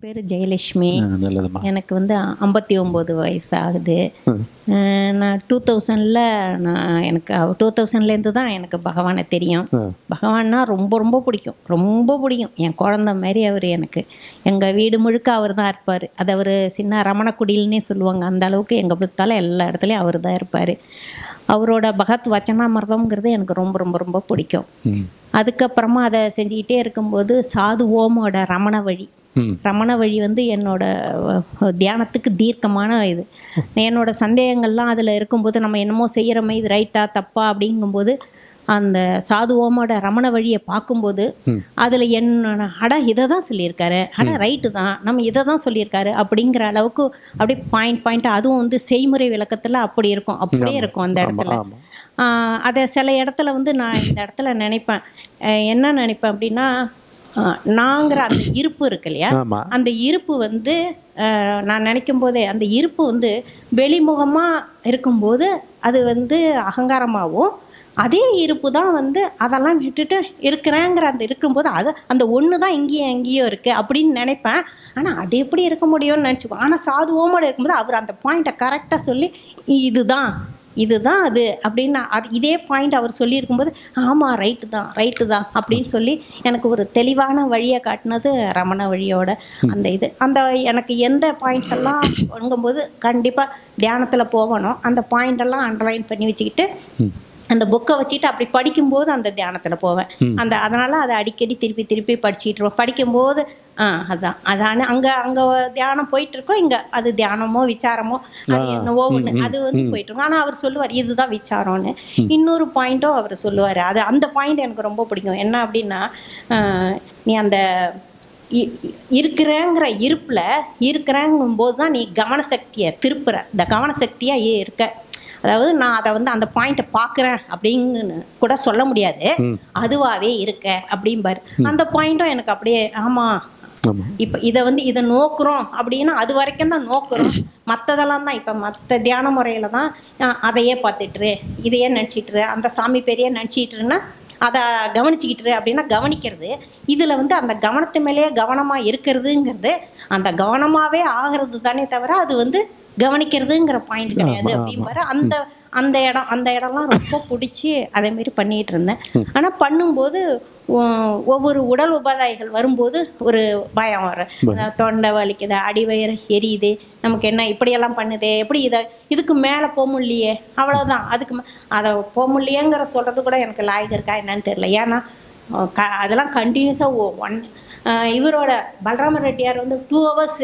பேர் ஜெயலட்சுமி. எனக்கு வந்து ஐம்பத்தி ஒம்பது வயசு ஆகுது நான் டூ தௌசண்டில் நான் எனக்கு டூ தௌசண்ட்லேருந்து தான் எனக்கு பகவானை தெரியும். பகவான்னா ரொம்ப ரொம்ப பிடிக்கும். ரொம்ப பிடிக்கும். என் குழந்த மாதிரி அவர் எனக்கு. எங்கள் வீடு முழுக்க அவர் தான் இருப்பார். அது அவர் சின்ன ரமணக்குடில்னே சொல்லுவாங்க. அந்த அளவுக்கு எங்கே பார்த்தாலும் எல்லா இடத்துலையும் அவர் தான் இருப்பார். அவரோட பகத் வச்சனாமிர்தம்ங்கிறது எனக்கு ரொம்ப ரொம்ப ரொம்ப பிடிக்கும். அதுக்கப்புறமா அதை செஞ்சுக்கிட்டே இருக்கும்போது சாது ஓமோட ரமண வழி. ரமண வழி வந்து என்னோட தியானத்துக்கு தீர்க்கமான இது. என்னோட சந்தேகங்கள்லாம் அதில் இருக்கும்போது நம்ம என்னமோ செய்கிறோமே இது ரைட்டா தப்பா அப்படிங்கும்போது அந்த சாது ஓமோட ரமண வழியை பார்க்கும்போது அதில் என்ன அட இதை தான் சொல்லியிருக்காரு. அட ரைட்டு தான் நம்ம இதை தான் சொல்லியிருக்காரு அப்படிங்கிற அளவுக்கு அப்படியே பாயிண்ட் பாயிண்ட் அதுவும் வந்து செய்முறை விளக்கத்தில் அப்படி இருக்கும். அப்படியே இருக்கும் அந்த இடத்துல. அதை சில இடத்துல வந்து நான் இந்த இடத்துல நினைப்பேன். என்ன நினைப்பேன் அப்படின்னா நாங்கிற அந்த இருப்பு இருக்கு இல்லையா? அந்த இருப்பு வந்து நான் நினைக்கும் போதே அந்த இருப்பு வந்து வெளிமுகமாக இருக்கும்போது அது வந்து அகங்காரமாகவும் அதே இருப்பு தான் வந்து அதெல்லாம் விட்டுட்டு இருக்கிறேங்கிற அந்த இருக்கும்போது அது அந்த ஒன்று தான் இங்கேயும் எங்கேயும் இருக்குது அப்படின்னு நினைப்பேன். ஆனால் அது எப்படி இருக்க முடியும்னு நினச்சிப்போம் ஆனால் சாது ஓமோட இருக்கும்போது அவர் அந்த பாயிண்ட்டை கரெக்டாக சொல்லி இதுதான் இதுதான் அது அப்படின்னு அது இதே பாயிண்ட் அவர் சொல்லியிருக்கும்போது ஆமாம் ரைட்டு தான் ரைட்டு தான் அப்படின்னு சொல்லி எனக்கு ஒரு தெளிவான வழியை காட்டினது ரமண வழியோட அந்த இது. அந்த எனக்கு எந்த பாயிண்ட்ஸ் எல்லாம் வழங்கும்போது கண்டிப்பாக தியானத்தில் போகணும். அந்த பாயிண்ட் எல்லாம் அண்டர்லைன் பண்ணி வச்சுக்கிட்டு அந்த புக்கை வச்சுட்டு அப்படி படிக்கும்போது அந்த தியானத்தில் போவேன். அந்த அதனால் அதை அடிக்கடி திருப்பி திருப்பி படிச்சுட்டு இருப்பேன். படிக்கும்போது ஆ அதான். அதான அங்கே அங்கே தியானம் போயிட்டு இருக்கோம் இங்கே அது தியானமோ விசாரமோ அது என்னவோ ஒன்று அது வந்து போயிட்டு இருக்கும் ஆனால் அவர் சொல்லுவார் இதுதான் விசாரம்னு. இன்னொரு பாயிண்ட்டும் அவர் சொல்லுவார். அது அந்த பாயிண்ட் எனக்கு ரொம்ப பிடிக்கும். என்ன அப்படின்னா நீ அந்த இருக்கிறேங்கிற இருப்பில் இருக்கிறேங்கும் போது தான் நீ கவனசக்தியை திருப்புற. இந்த கவனசக்தியாக இருக்க? அதாவது நான் அதை வந்து அந்த பாயிண்ட்டை பார்க்குறேன் அப்படின்னு கூட சொல்ல முடியாது. அதுவாகவே இருக்க அப்படிம்பாரு. அந்த பாயிண்ட்டும் எனக்கு அப்படியே ஆமாம் ஆமா. இப்போ இதை வந்து இதை நோக்குறோம் அப்படின்னா அது வரைக்கும் தான் நோக்குறோம். மற்றதெல்லாம் தான் இப்போ மற்ற தியான முறையில் தான் அதையே பார்த்துட்டுரு இதையே நினச்சிட்டுரு அந்த சாமி பேரையே நினச்சிட்டுருன்னா அதை கவனிச்சிக்கிட்டுரு அப்படின்னா கவனிக்கிறது. இதில் வந்து அந்த கவனத்து மேலேயே கவனமாக இருக்கிறதுங்கிறது அந்த கவனமாகவே ஆகிறது தானே தவிர அது வந்து கவனிக்கிறதுங்கிற பாயிண்ட் கிடையாது அப்படிம்பாரு அந்த அந்த இடம் அந்த இடம்லாம் ரொம்ப பிடிச்சி அதே மாதிரி பண்ணிட்டு இருந்தேன். ஆனால் பண்ணும்போது ஒவ்வொரு உடல் உபாதைகள் வரும்போது ஒரு பயம் வரும். தொண்டை வலிக்குது அடிவயிறு எரியுது நமக்கு என்ன இப்படியெல்லாம் பண்ணுதே எப்படி இதை இதுக்கு மேலே போக முடியலையே அவ்வளோதான் அதுக்கு அதை போக முடியலையேங்கிற சொல்கிறது கூட எனக்கு லாயகம் இருக்கா என்னன்னு தெரியல. ஏன்னா க அதெல்லாம் கண்டினியூஸாக ஒன் இவரோட பலராம ரெட்டியார் வந்து டூ ஹவர்ஸ்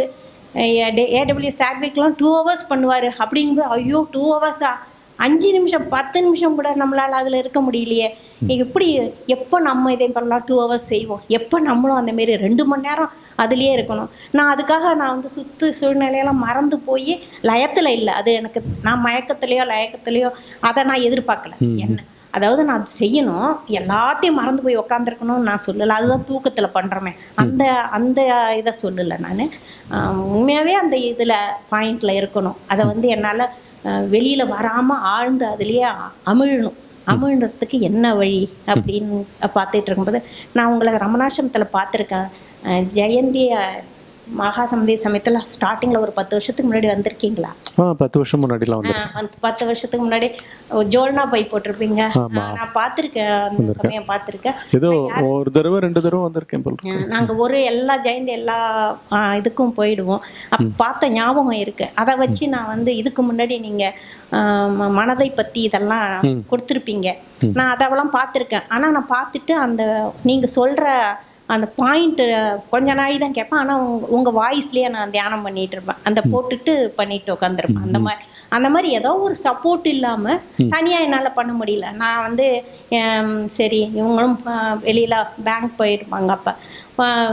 ஏடபிள்யூ சாட்விக்லாம் டூ ஹவர்ஸ் பண்ணுவார். அப்படிங்கும்போது ஐயோ டூ ஹவர்ஸா அஞ்சு நிமிஷம் பத்து நிமிஷம் கூட நம்மளால் அதில் இருக்க முடியலையே. எப்படி எப்போ நம்ம இதே பண்ணலாம்? டூ ஹவர்ஸ் செய்வோம். எப்போ நம்மளும் அந்த மாரி ரெண்டு மணி நேரம் அதுலேயே இருக்கணும். நான் அதுக்காக நான் வந்து சுத்து சூழ்நிலையெல்லாம் மறந்து போய் லயத்தில் இல்லை. அது எனக்கு நான் மயக்கத்துலேயோ லயக்கத்துலேயோ அதை நான் எதிர்பார்க்கல. என்ன? அதாவது நான் அது செய்யணும். எல்லாத்தையும் மறந்து போய் உக்காந்துருக்கணும்னு நான் சொல்லலை. அதுதான் தூக்கத்தில் பண்ணுறமே அந்த அந்த இதை சொல்லலை நான். உண்மையாகவே அந்த இதில் பாயிண்டில் இருக்கணும். அதை வந்து என்னால் வெளியில் வராமல் ஆழ்ந்து அதுலேயே அமிழணும். அமிழ்றதுக்கு என்ன வழி அப்படின்னு பார்த்துட்டு இருக்கும்போது நான் உங்களை ரமணாசிரமத்தில் பார்த்துருக்கேன். ஜெயந்தியை அஹ், மகாசமதி சமயத்தில் ஸ்டார்டிங்கில் ஒரு பத்து வருஷத்துக்கு முன்னாடி வந்திருக்கீங்களா? ஆ பத்து வருஷம் முன்னாடிலாம் வந்து பத்து வருஷத்துக்கு முன்னாடி ஜோல்னா பை போட்டிருப்பீங்க. நான் பார்த்துருக்கேன். பார்த்துருக்கேன். ஏதோ ஒரு தடவை ரெண்டு தடவை வந்திருக்கேன். நாங்கள் ஒரு எல்லா ஜெயந்தி எல்லா இதுக்கும் போயிடுவோம். அப்போ பார்த்த ஞாபகம் இருக்கு. அதை வச்சு நான் வந்து இதுக்கு முன்னாடி நீங்கள் மனதை பற்றி இதெல்லாம் கொடுத்துருப்பீங்க. நான் அதெல்லாம் பார்த்துருக்கேன். ஆனால் நான் பார்த்துட்டு அந்த நீங்கள் சொல்கிற அந்த பாயிண்ட்டு கொஞ்ச நாளி தான் கேட்பேன். ஆனால் உங்க உங்கள் வாய்ஸ்லேயே நான் தியானம் பண்ணிட்டு இருப்பேன். அந்த போட்டுட்டு பண்ணிட்டு உட்காந்துருப்பேன் அந்த மாதிரி அந்த மாதிரி ஏதோ ஒரு சப்போர்ட் இல்லாமல் தனியாக என்னால் பண்ண முடியல. நான் வந்து சரி இவங்களும் வெளியில் பேங்க் போயிருப்பாங்க அப்போ.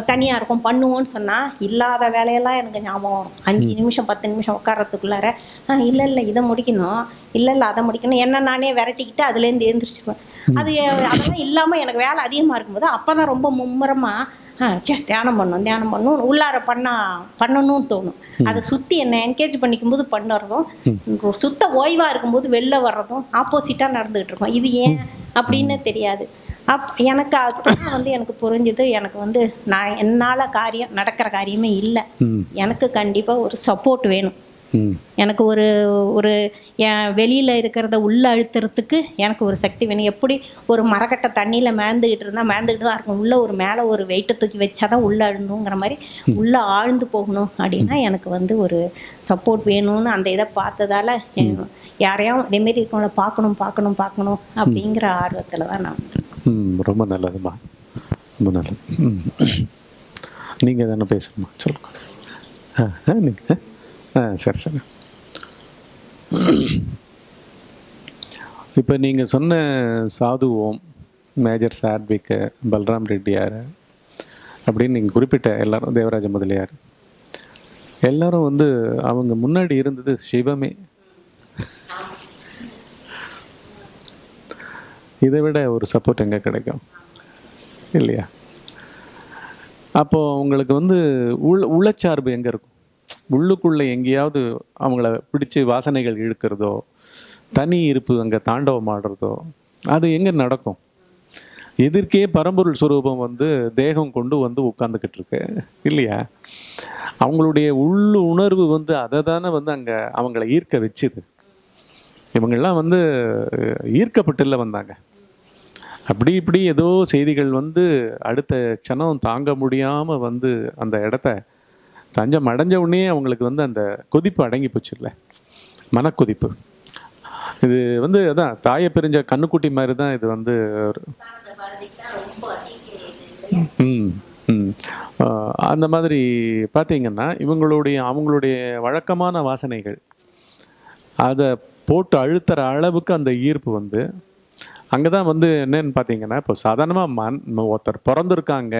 தனியாக இருக்கும் பண்ணுவோன்னு சொன்னால் இல்லாத வேலையெல்லாம் எனக்கு ஞாபகம் வரும். அஞ்சு நிமிஷம் பத்து நிமிஷம் உட்காரத்துக்குள்ளார ஆ இல்லை இல்லை இதை முடிக்கணும். இல்லை இல்லை அதை முடிக்கணும். என்ன நானே விரட்டிக்கிட்டு அதுலேருந்து எழுந்திரிச்சிப்பேன் அது அதெல்லாம் இல்லாமல் எனக்கு வேலை அதிகமாக இருக்கும்போது அப்போ தான் ரொம்ப மும்முரமாக சே தியானம் பண்ணணும் தியானம் பண்ணணும் உள்ளார பண்ணா பண்ணணும்னு தோணும். அதை சுற்றி என்னை என்கேஜ் பண்ணிக்கும்போது பண்ணுறதும் சுத்த ஓய்வாக இருக்கும்போது வெளில வர்றதும் ஆப்போசிட்டாக நடந்துகிட்டு இருக்கும். இது ஏன் அப்படின்னு தெரியாது. அப் எனக்கு அப்பதான் வந்து எனக்கு புரிஞ்சுது எனக்கு வந்து நான் என்னால் காரியம் நடக்கிற காரியமே இல்லை. எனக்கு கண்டிப்பாக ஒரு சப்போர்ட் வேணும். எனக்கு ஒரு ஒரு என் வெளியில் இருக்கிறத உள்ள அழுத்துறதுக்கு எனக்கு ஒரு சக்தி வேணும். எப்படி ஒரு மரக்கட்டை தண்ணியில் மேந்துக்கிட்டு இருந்தால் மேந்துக்கிட்டு தான் இருக்கும். உள்ளே ஒரு மேலே ஒரு வெயிட்டை தூக்கி வச்சா தான் உள்ளே அழுந்துங்கிற மாதிரி உள்ளே ஆழ்ந்து போகணும் அப்படின்னா எனக்கு வந்து ஒரு சப்போர்ட் வேணும்னு அந்த இதை பார்த்ததால யாரையும் இதேமாரி இருக்கவங்கள பார்க்கணும் பார்க்கணும் பார்க்கணும் அப்படிங்கிற ஆர்வத்தில் தான் நான் ரொம்ப நல்லதும்மா. ரொம்ப நல்லது. நீங்கள் தானே பேசணுமா? சொல்லுங்க. ஆ நீங்கள் ஆ சரி சரி. இப்போ நீங்கள் சொன்ன சாது ஓம் மேஜர் சாட்விக்கு பல்ராம் ரெட்டியார் அப்படின்னு நீங்கள் குறிப்பிட்ட எல்லாரும் தேவராஜ முதலியார் எல்லாரும் வந்து அவங்க முன்னாடி இருந்தது சிவமே. இதை விட ஒரு சப்போர்ட் எங்கே கிடைக்கும்? இல்லையா? அப்போது உங்களுக்கு வந்து உள் உள்ளச்சார்பு எங்கே இருக்கும்? உள்ளுக்குள்ளே எங்கேயாவது அவங்கள பிடிச்சு வாசனைகள் இழுக்கிறதோ தனி இருப்பு அங்கே தாண்டவம் ஆடுறதோ அது எங்கே நடக்கும்? எதிர்க்கே பரம்பொருள் சுரூபம் வந்து தேகம் கொண்டு வந்து உட்காந்துக்கிட்டு இருக்கு. இல்லையா? அவங்களுடைய உள்ளு உணர்வு வந்து அதை தானே வந்து அங்கே அவங்கள ஈர்க்க வச்சுது. இவங்கெல்லாம் வந்து அஹ், ஈர்க்கப்பட்டுல வந்தாங்க. அப்படி இப்படி ஏதோ செய்திகள் வந்து அடுத்த க்ஷணம் தாங்க முடியாமல் வந்து அந்த இடத்த தஞ்சம் அடைஞ்ச உடனே அவங்களுக்கு வந்து அந்த கொதிப்பு அடங்கி போச்சுல்ல. மனக்கொதிப்பு. இது வந்து அதான் தாயை பிரிஞ்ச கண்ணுக்குட்டி மாதிரி தான் இது வந்து ம் அந்த மாதிரி பார்த்தீங்கன்னா இவங்களுடைய அவங்களுடைய வழக்கமான வாசனைகள் அதை போட்டு அழுத்துற அளவுக்கு அந்த ஈர்ப்பு வந்து அங்கே தான் வந்து என்னன்னு பார்த்தீங்கன்னா இப்போ சாதாரணமாக மண் ஒருத்தர் பிறந்திருக்காங்க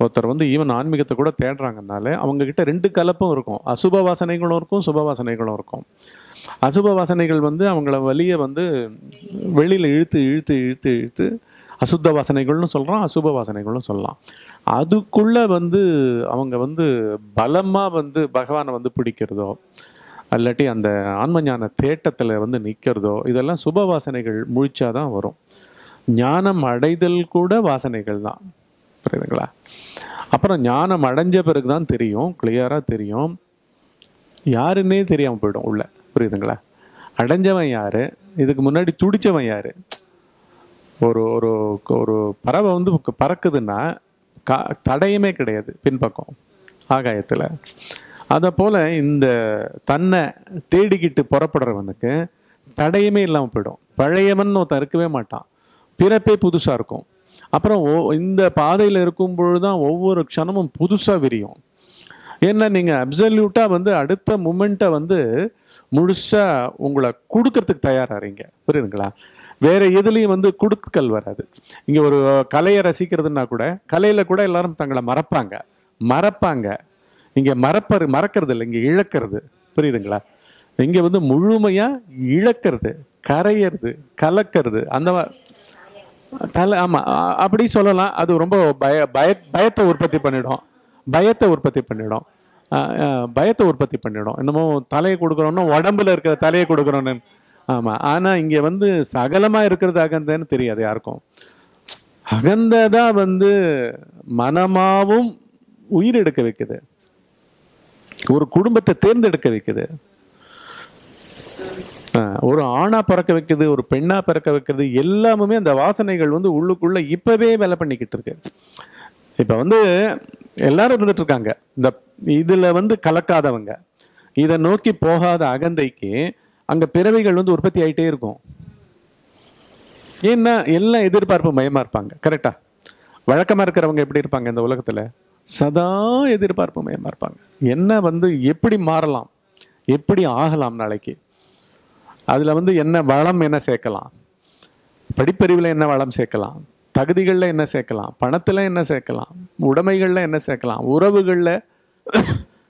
ஒருத்தர் வந்து ஈவன் ஆன்மீகத்தை கூட தேடுறாங்கனாலே அவங்கக்கிட்ட ரெண்டு கலப்பும் இருக்கும். அசுப வாசனைகளும் இருக்கும் சுப வாசனைகளும் இருக்கும். அசுப வாசனைகள் வந்து அவங்கள வழியை வந்து வெளியில் இழுத்து இழுத்து இழுத்து இழுத்து அசுத்த வாசனைகள்னு சொல்கிறோம் அசுப வாசனைகள்னு சொல்லலாம். அதுக்குள்ளே வந்து அவங்க வந்து பலமாக வந்து பகவானை வந்து பிடிக்கிறதோ அல்லாட்டி அந்த ஆன்மஞான தேட்டத்தில் வந்து நிற்கிறதோ இதெல்லாம் சுப வாசனைகள் முழிச்சாதான் வரும். ஞானம் அடைதல் கூட வாசனைகள் தான். புரியுதுங்களா? அப்புறம் ஞானம் அடைஞ்ச பிறகு தான் தெரியும் கிளியராக தெரியும். யாருன்னே தெரியாமல் போயிடும் உள்ள. புரியுதுங்களா? அடைஞ்சவன் யார்? இதுக்கு முன்னாடி துடிச்சவன் யார்? ஒரு ஒரு ஒரு பறவை வந்து பறக்குதுன்னா கா தடையுமே கிடையாது பின்பக்கம் ஆகாயத்தில். அதை போல் இந்த தன்னை தேடிக்கிட்டு புறப்படுறவனுக்கு தடையுமே இல்லாமல் போயிடும். பழையவன் ஒருத்தன் இருக்கவே மாட்டான். பிறப்பே புதுசாக இருக்கும். அப்புறம் ஓ இந்த பாதையில் இருக்கும் பொழுது தான் ஒவ்வொரு க்ஷணமும் புதுசாக விரியும். ஏன்னா நீங்கள் அப்சல்யூட்டாக வந்து அடுத்த மூமெண்ட்டை வந்து முழுசாக உங்களை கொடுக்கறதுக்கு தயாராகிறீங்க புரியுதுங்களா? வேற எதுலேயும் வந்து குடுக்கல் வராது. இங்கே ஒரு கலையை ரசிக்கிறதுனா கூட கலையில் கூட எல்லாரும் தங்களை மறப்பாங்க. மறப்பாங்க. இங்கே மறப்பரு மறக்கிறது இல்லை இங்கே இழக்கிறது. புரியுதுங்களா? இங்கே வந்து முழுமையாக இழக்கிறது கரையிறது கலக்கிறது அந்த மாதிரி தலை ஆமாம் அப்படி சொல்லலாம். அது ரொம்ப பய பய பயத்தை உற்பத்தி பண்ணிடும். பயத்தை உற்பத்தி பண்ணிடும். பயத்தை உற்பத்தி பண்ணிடும். என்னமோ தலையை கொடுக்குறோன்னா உடம்புல இருக்கிற தலையை கொடுக்குறோன்னு. ஆமாம் ஆனால் இங்கே வந்து சகலமாக இருக்கிறது அகந்தன்னு தெரியாது யாருக்கும். அகந்த தான் வந்து மனமாவும் உயிர் எடுக்க வைக்குது. ஒரு குடும்பத்தை தேர்ந்தெடுக்க வைக்குது. ஒரு ஆணா பிறக்க வைக்கிறது ஒரு பெண்ணா பிறக்க வைக்கிறது எல்லாமுமே அந்த வாசனைகள் வந்து உள்ளுக்குள்ள இப்பவே வேலை பண்ணிக்கிட்டு இருக்கு. இப்ப வந்து எல்லாரும் இருந்துட்டு இருக்காங்க. இந்த இதுல வந்து கலக்காதவங்க. இதை நோக்கி போகாத அகந்தைக்கு அங்க பிறவிகள் வந்து உற்பத்தி ஆயிட்டே இருக்கும். ஏன்னா எல்லாம் எதிர்பார்ப்பு மயமா இருப்பாங்க. கரெக்டா வழக்கமா இருக்கிறவங்க எப்படி இருப்பாங்க இந்த உலகத்துல? சதா எதிர்பார்ப்பு மயமா இருப்பாங்க. என்ன வந்து எப்படி மாறலாம்? எப்படி ஆகலாம் நாளைக்கு? அதில் வந்து என்ன வளம் என்ன சேர்க்கலாம்? படிப்பறிவில் என்ன வளம் சேர்க்கலாம்? தகுதிகளில் என்ன சேர்க்கலாம்? பணத்தில் என்ன சேர்க்கலாம்? உடைமைகளில் என்ன சேர்க்கலாம்? உறவுகளில்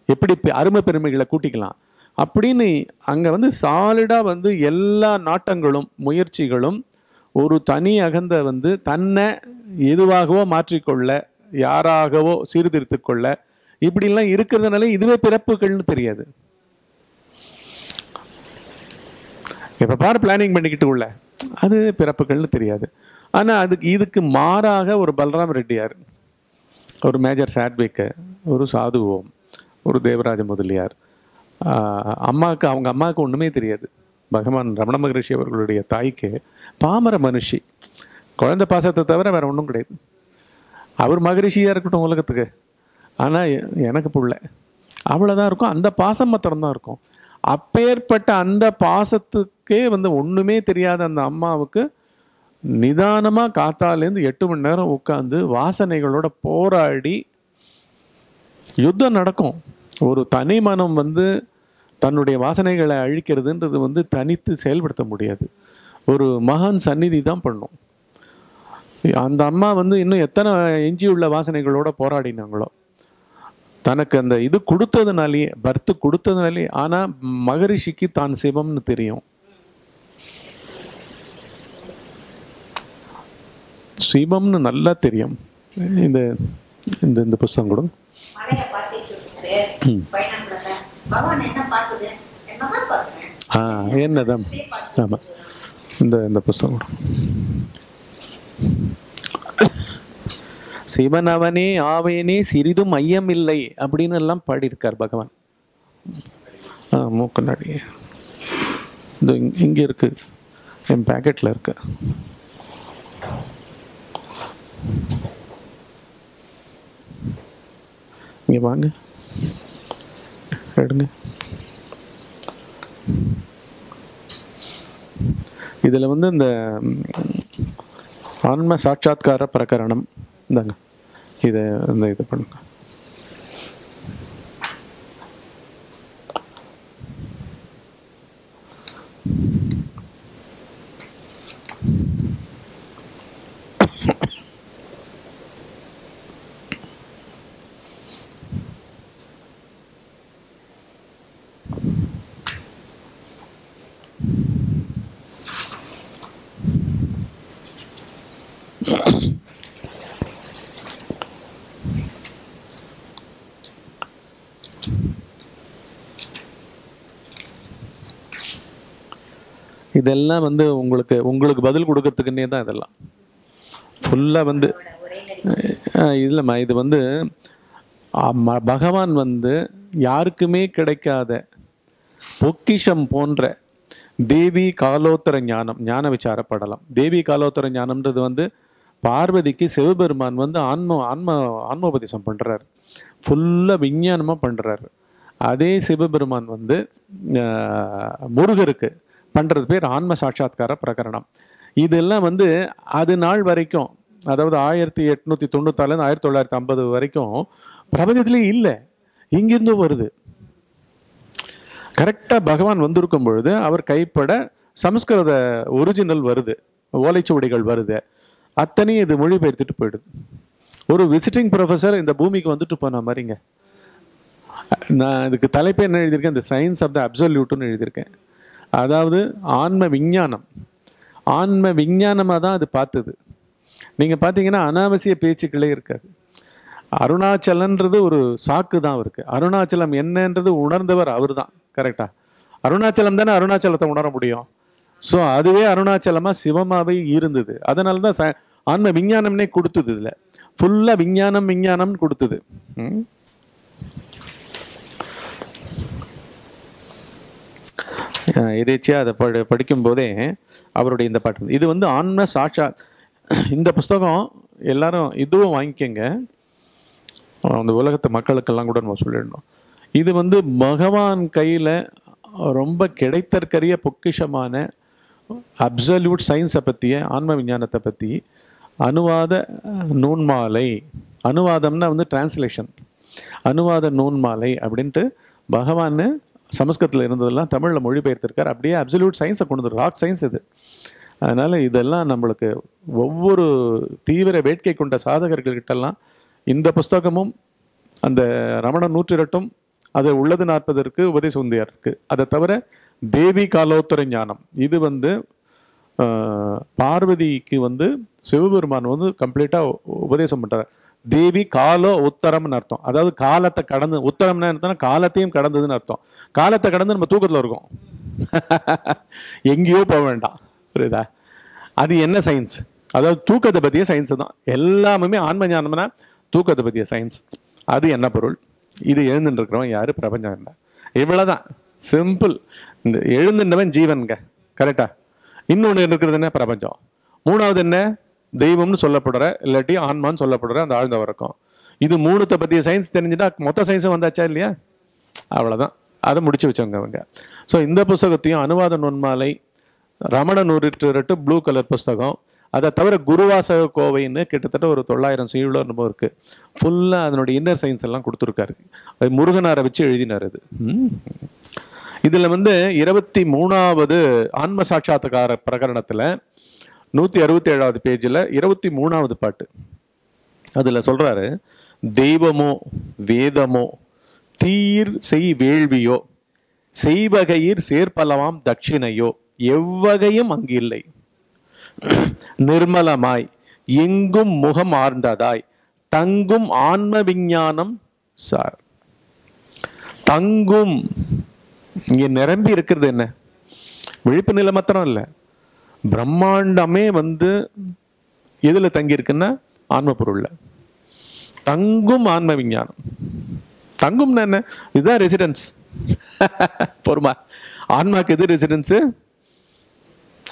எப்படி அருமை பெருமைகளை கூட்டிக்கலாம்? அப்படின்னு அங்கே வந்து சாலிடாக வந்து எல்லா நாட்டங்களும் முயற்சிகளும் ஒரு தனி அகந்த வந்து தன்னை எதுவாகவோ மாற்றிக்கொள்ள யாராகவோ சீர்திருத்திக் கொள்ள இப்படிலாம் இருக்கிறதுனால இதுவே பிறப்புகள்னு தெரியாது. எப்போ பாரு பிளானிங் பண்ணிக்கிட்டு உள்ள அது பிறப்புகள்னு தெரியாது. ஆனால் அதுக்கு இதுக்கு மாறாக ஒரு பலராம் ரெட்டியார் ஒரு மேஜர் சாட்விக்கு ஒரு சாது ஓம் ஒரு தேவராஜ முதலியார் அம்மாவுக்கு அவங்க அம்மாவுக்கு ஒன்றுமே தெரியாது. பகவான் ரமண மகரிஷி அவர்களுடைய தாய்க்கு பாமர மனுஷி. குழந்தை பாசத்தை தவிர வேறு ஒன்றும் கிடையாது. அவர் மகரிஷியாக இருக்கட்டும் உலகத்துக்கு. ஆனால் எனக்கு புள்ள. அவ்வளோதான் இருக்கும். அந்த பாசம் மாத்திரம்தான் இருக்கும். அப்பேற்பட்ட அந்த பாசத்துக்கே வந்து ஒன்றுமே தெரியாத அந்த அம்மாவுக்கு நிதானமாக காத்தாலேருந்து எட்டு மணி நேரம் உட்காந்து வாசனைகளோட போராடி யுத்தம் நடக்கும். ஒரு தனி மனம் வந்து தன்னுடைய வாசனைகளை அழிக்கிறதுன்றது வந்து தனித்து செயல்படுத்த முடியாது. ஒரு மகான் சந்நிதி தான் பண்ணும். அந்த அம்மா வந்து இன்னும் எத்தனை எஞ்சியுள்ள வாசனைகளோட போராடினாங்களோ. தனக்கு அந்த இது கொடுத்ததுனாலேயே பர்த்து கொடுத்ததுனாலே ஆனா மகரிஷிக்கு தான் சிவம்னு தெரியும். சிவம்னு நல்லா தெரியும். இந்த இந்த இந்த புஸ்தகம் கூட. ஆ என்னதான்? ஆமா. இந்த இந்த புஸ்தகம் கூட. சிவன் அவனே ஆவேனே சிறிதும் ஐயம் இல்லை அப்படின்னு எல்லாம் பாடியிருக்கார் பகவான். ஆ மூக்கண்ணாடி இது இங்க- இருக்கு. என் பேக்கெட்ல இருக்கு. இங்க வாங்க. எடுங்க. இதில் வந்து இந்த ஆன்ம சாட்சாத்கார பிரகரணம். இந்தாங்க. இதை இந்த இது பண்ணுங்க இதெல்லாம் வந்து உங்களுக்கு உங்களுக்கு பதில் கொடுக்கறதுக்குன்னே தான் இதெல்லாம். ஃபுல்லாக வந்து இல்லைம்மா இது வந்து பகவான் வந்து யாருக்குமே கிடைக்காத பொக்கிஷம் போன்ற தேவி காலோத்தர ஞானம் ஞான விசாரப்படலாம் தேவி காலோத்தர ஞானம்ன்றது வந்து பார்வதிக்கு சிவபெருமான் வந்து ஆன்ம ஆன்ம ஆன்மோபதேசம் பண்ணுறார் ஃபுல்லாக விஞ்ஞானமாக பண்ணுறாரு அதே சிவபெருமான் வந்து முருகருக்கு பண்ணுறது பேர் ஆன்ம சாட்சாத்கார பிரகரணம். இதெல்லாம் வந்து அது நாள் வரைக்கும் அதாவது ஆயிரத்தி எட்நூத்தி தொண்ணூத்தாலேருந்து ஆயிரத்தி தொள்ளாயிரத்தி ஐம்பது வரைக்கும் பிரபஞ்சத்திலே இல்லை. இங்கிருந்து வருது. கரெக்டாக பகவான் வந்திருக்கும் பொழுது அவர் கைப்பட சமஸ்கிருத ஒரிஜினல் வருது. ஓலைச்சுவடிகள் வருது. அத்தனையும் இது மொழிபெயர்த்துட்டு போயிடுது. ஒரு விசிட்டிங் ப்ரொஃபஸர் இந்த பூமிக்கு வந்துட்டு போன மாதிரிங்க நான் இதுக்கு தலைப்பு என்ன எழுதியிருக்கேன்? இந்த சயின்ஸ் ஆஃப் த அப்சல்யூட்டுன்னு எழுதியிருக்கேன். அதாவது ஆன்ம விஞ்ஞானம். ஆன்ம விஞ்ஞானமாக தான் அது பார்த்தது. நீங்கள் பார்த்தீங்கன்னா அனாவசிய பேச்சுக்களே இருக்காது. அருணாச்சலன்றது ஒரு சாக்கு தான் அவருக்கு. அருணாச்சலம் என்னன்றது உணர்ந்தவர் அவர் தான் கரெக்டா அருணாச்சலம் தானே அருணாச்சலத்தை உணர முடியும். ஸோ அதுவே அருணாச்சலமாக சிவமாவே இருந்தது. அதனால தான் ச- ஆன்ம விஞ்ஞானம்னே கொடுத்தது இதில். ஃபுல்லாக விஞ்ஞானம் விஞ்ஞானம்னு கொடுத்தது. எதேச்சியாக அதை படி படிக்கும்போதே அவருடைய இந்த பாட்டு. இது வந்து ஆன்ம சாட்சா இந்த புஸ்தகம் எல்லாரும் இதுவும் வாங்கிக்கங்க. அந்த உலகத்து மக்களுக்கெல்லாம் கூட நம்ம சொல்லிடணும். இது வந்து பகவான் கையில் ரொம்ப கிடைத்தற்கரிய பொக்கிஷமான அப்சல்யூட் சயின்ஸை பற்றிய ஆன்ம விஞ்ஞானத்தை பற்றி அனுவாத நூன்மாலை. அனுவாதம்னா வந்து டிரான்ஸ்லேஷன் அனுவாத நூன்மாலை அப்படின்ட்டு பகவான் சமஸ்கிருதத்தில் இருந்ததெல்லாம் தமிழில் மொழிபெயர்த்திருக்கார். அப்படியே அப்சல்யூட் சயின்ஸை கொண்டு வந்து ராக் சயின்ஸ் இது. அதனால் இதெல்லாம் நம்மளுக்கு ஒவ்வொரு தீவிர வேட்கை கொண்ட சாதகர்கள்கிட்டலாம் இந்த புஸ்தகமும் அந்த ரமண நூற்றிரட்டும் அது உள்ளது நாற்பதற்கு உபதேச இருக்குது அதை தவிர தேவி காலோத்தர ஞானம். இது வந்து பார்வதிக்கு வந்து சிவபெருமான் வந்து கம்ப்ளீட்டாக உபதேசம் பண்ணுறார் தேவி காலோ உத்தரம்னு அர்த்தம். அதாவது காலத்தை கடந்து உத்தரம்னா என்ன காலத்தையும் கடந்ததுன்னு அர்த்தம். காலத்தை கடந்து நம்ம தூக்கத்தில் இருக்கோம். எங்கேயோ போக வேண்டாம். புரியுதா? அது என்ன சயின்ஸ் அதாவது தூக்கத்தை பற்றிய சயின்ஸ் தான். எல்லாமே ஆன்ம ஞானம்னா தூக்கத்தை பற்றிய சயின்ஸ் அது என்ன பொருள்? இது எழுந்துட்டு இருக்கிறவன் பிரபஞ்சம் என்ன இவ்வளவுதான். சிம்பிள் இந்த எழுந்துட்டவன் ஜீவன்க கரெக்டாக இன்னொன்று இருக்கிறது என்ன? பிரபஞ்சம். மூணாவது என்ன? தெய்வம்னு சொல்லப்படுற இல்லாட்டி ஆன்மான்னு சொல்லப்படுற அந்த ஆழ்ந்த வரைக்கும் இது மூணுத்தை பற்றிய சயின்ஸ் தெரிஞ்சுட்டா மொத்த சயின்ஸும் வந்தாச்சா இல்லையா? அவ்வளோதான் அதை முடிச்சு வச்சவங்க அவங்க ஸோ இந்த புஸ்தகத்தையும் அனுவாத நுண்மாலை ரமண நூறிட்டு ப்ளூ கலர் புஸ்தகம் அதை தவிர குருவாசக கோவைன்னு கிட்டத்தட்ட ஒரு தொள்ளாயிரம் சீழ அனுபவம் இருக்கு. ஃபுல்லாக அதனுடைய இன்னர் சயின்ஸ் எல்லாம் கொடுத்துருக்காரு. அது முருகனாரை வச்சு எழுதினார் அது. ம். இதில் வந்து இருபத்தி மூணாவது ஆன்ம சாட்சாத்துக்கார பிரகரணத்தில் நூற்றி அறுபத்தி ஏழாவது பேஜில் இருபத்தி மூணாவது பாட்டு. அதில் சொல்கிறாரு தெய்வமோ வேதமோ தீர் செய் வேள்வியோ செய்வகையிற் சேர்ப்பலவாம் தட்சிணையோ எவ்வகையும் அங்கு இல்லை நிர்மலமாய் எங்கும் முகம் ஆர்ந்ததாய் தங்கும் ஆன்ம விஞ்ஞானம் சார். தங்கும் இங்கே நிரம்பி இருக்கிறது என்ன? விழிப்பு நிலை மாத்திரம் இல்லை. பிரம்மாண்டமே வந்து எதில் தங்கியிருக்குன்னா ஆன்ம பொருளில் தங்கும் ஆன்ம விஞ்ஞானம். தங்கும்னா என்ன? இதுதான் ரெசிடென்ஸ் பொறுமா. ஆன்மாக்கு எது ரெசிடென்ஸு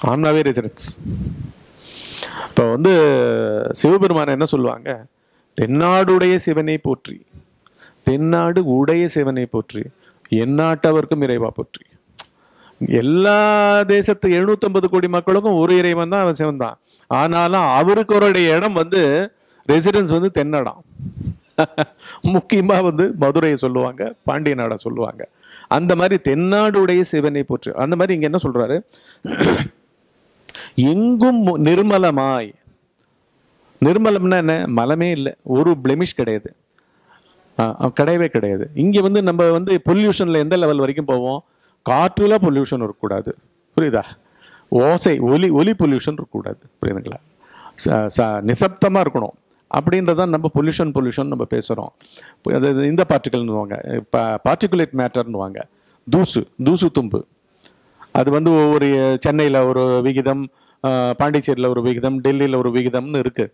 ஆன்மாவே ரெசிடென்ஸ் இப்போ வந்து சிவபெருமான் என்ன சொல்லுவாங்க? தென்னாடுடைய சிவனை போற்றி. தென்னாடு உடைய சிவனை போற்றி. எந்நாட்டவர்க்கும் இறைவா போற்றி. எல்லா தேசத்து 750 கோடி மக்களுக்கும் ஒரு இறைவன் தான் அவன் தான் ஆனாலும் அவருக்கு அவருடைய இடம் வந்து ரெசிடென்ஸ் வந்து தென்னடம் முக்கியமா வந்து மதுரையை சொல்லுவாங்க பாண்டிய நாடை சொல்லுவாங்க. அந்த மாதிரி தென்னாடுடைய சிவனை போற்று. அந்த மாதிரி இங்க என்ன சொல்றாரு? எங்கும் மு- நிர்மலமாய். நிர்மலம்னா என்ன? மலமே இல்லை. ஒரு பிளெமிஷ் கிடையாது. கிடையவே கிடையாது. இங்கே வந்து நம்ம வந்து பொல்யூஷனில் எந்த லெவல் வரைக்கும் போவோம்? காற்றுல பொல்யூஷன் இருக்கக்கூடாது. புரியுதா? ஓசை ஒலி ஒலி பொல்யூஷன் இருக்கக்கூடாது. புரியுதுங்களா? ச- ச- இருக்கணும். அப்படின்றதான் நம்ம பொல்யூஷன் பொல்யூஷன் நம்ம பேசுகிறோம் அது இது இந்த பார்ட்டிக்கல்னுவாங்க இப்போ பார்ட்டிகுலேட் மேட்டர்னுவாங்க தூசு தூசு தும்பு. அது வந்து ஒவ்வொரு சென்னையில் ஒரு விகிதம் பாண்டிச்சேரியில் ஒரு விகிதம் டெல்லியில் ஒரு விகிதம்னு இருக்குது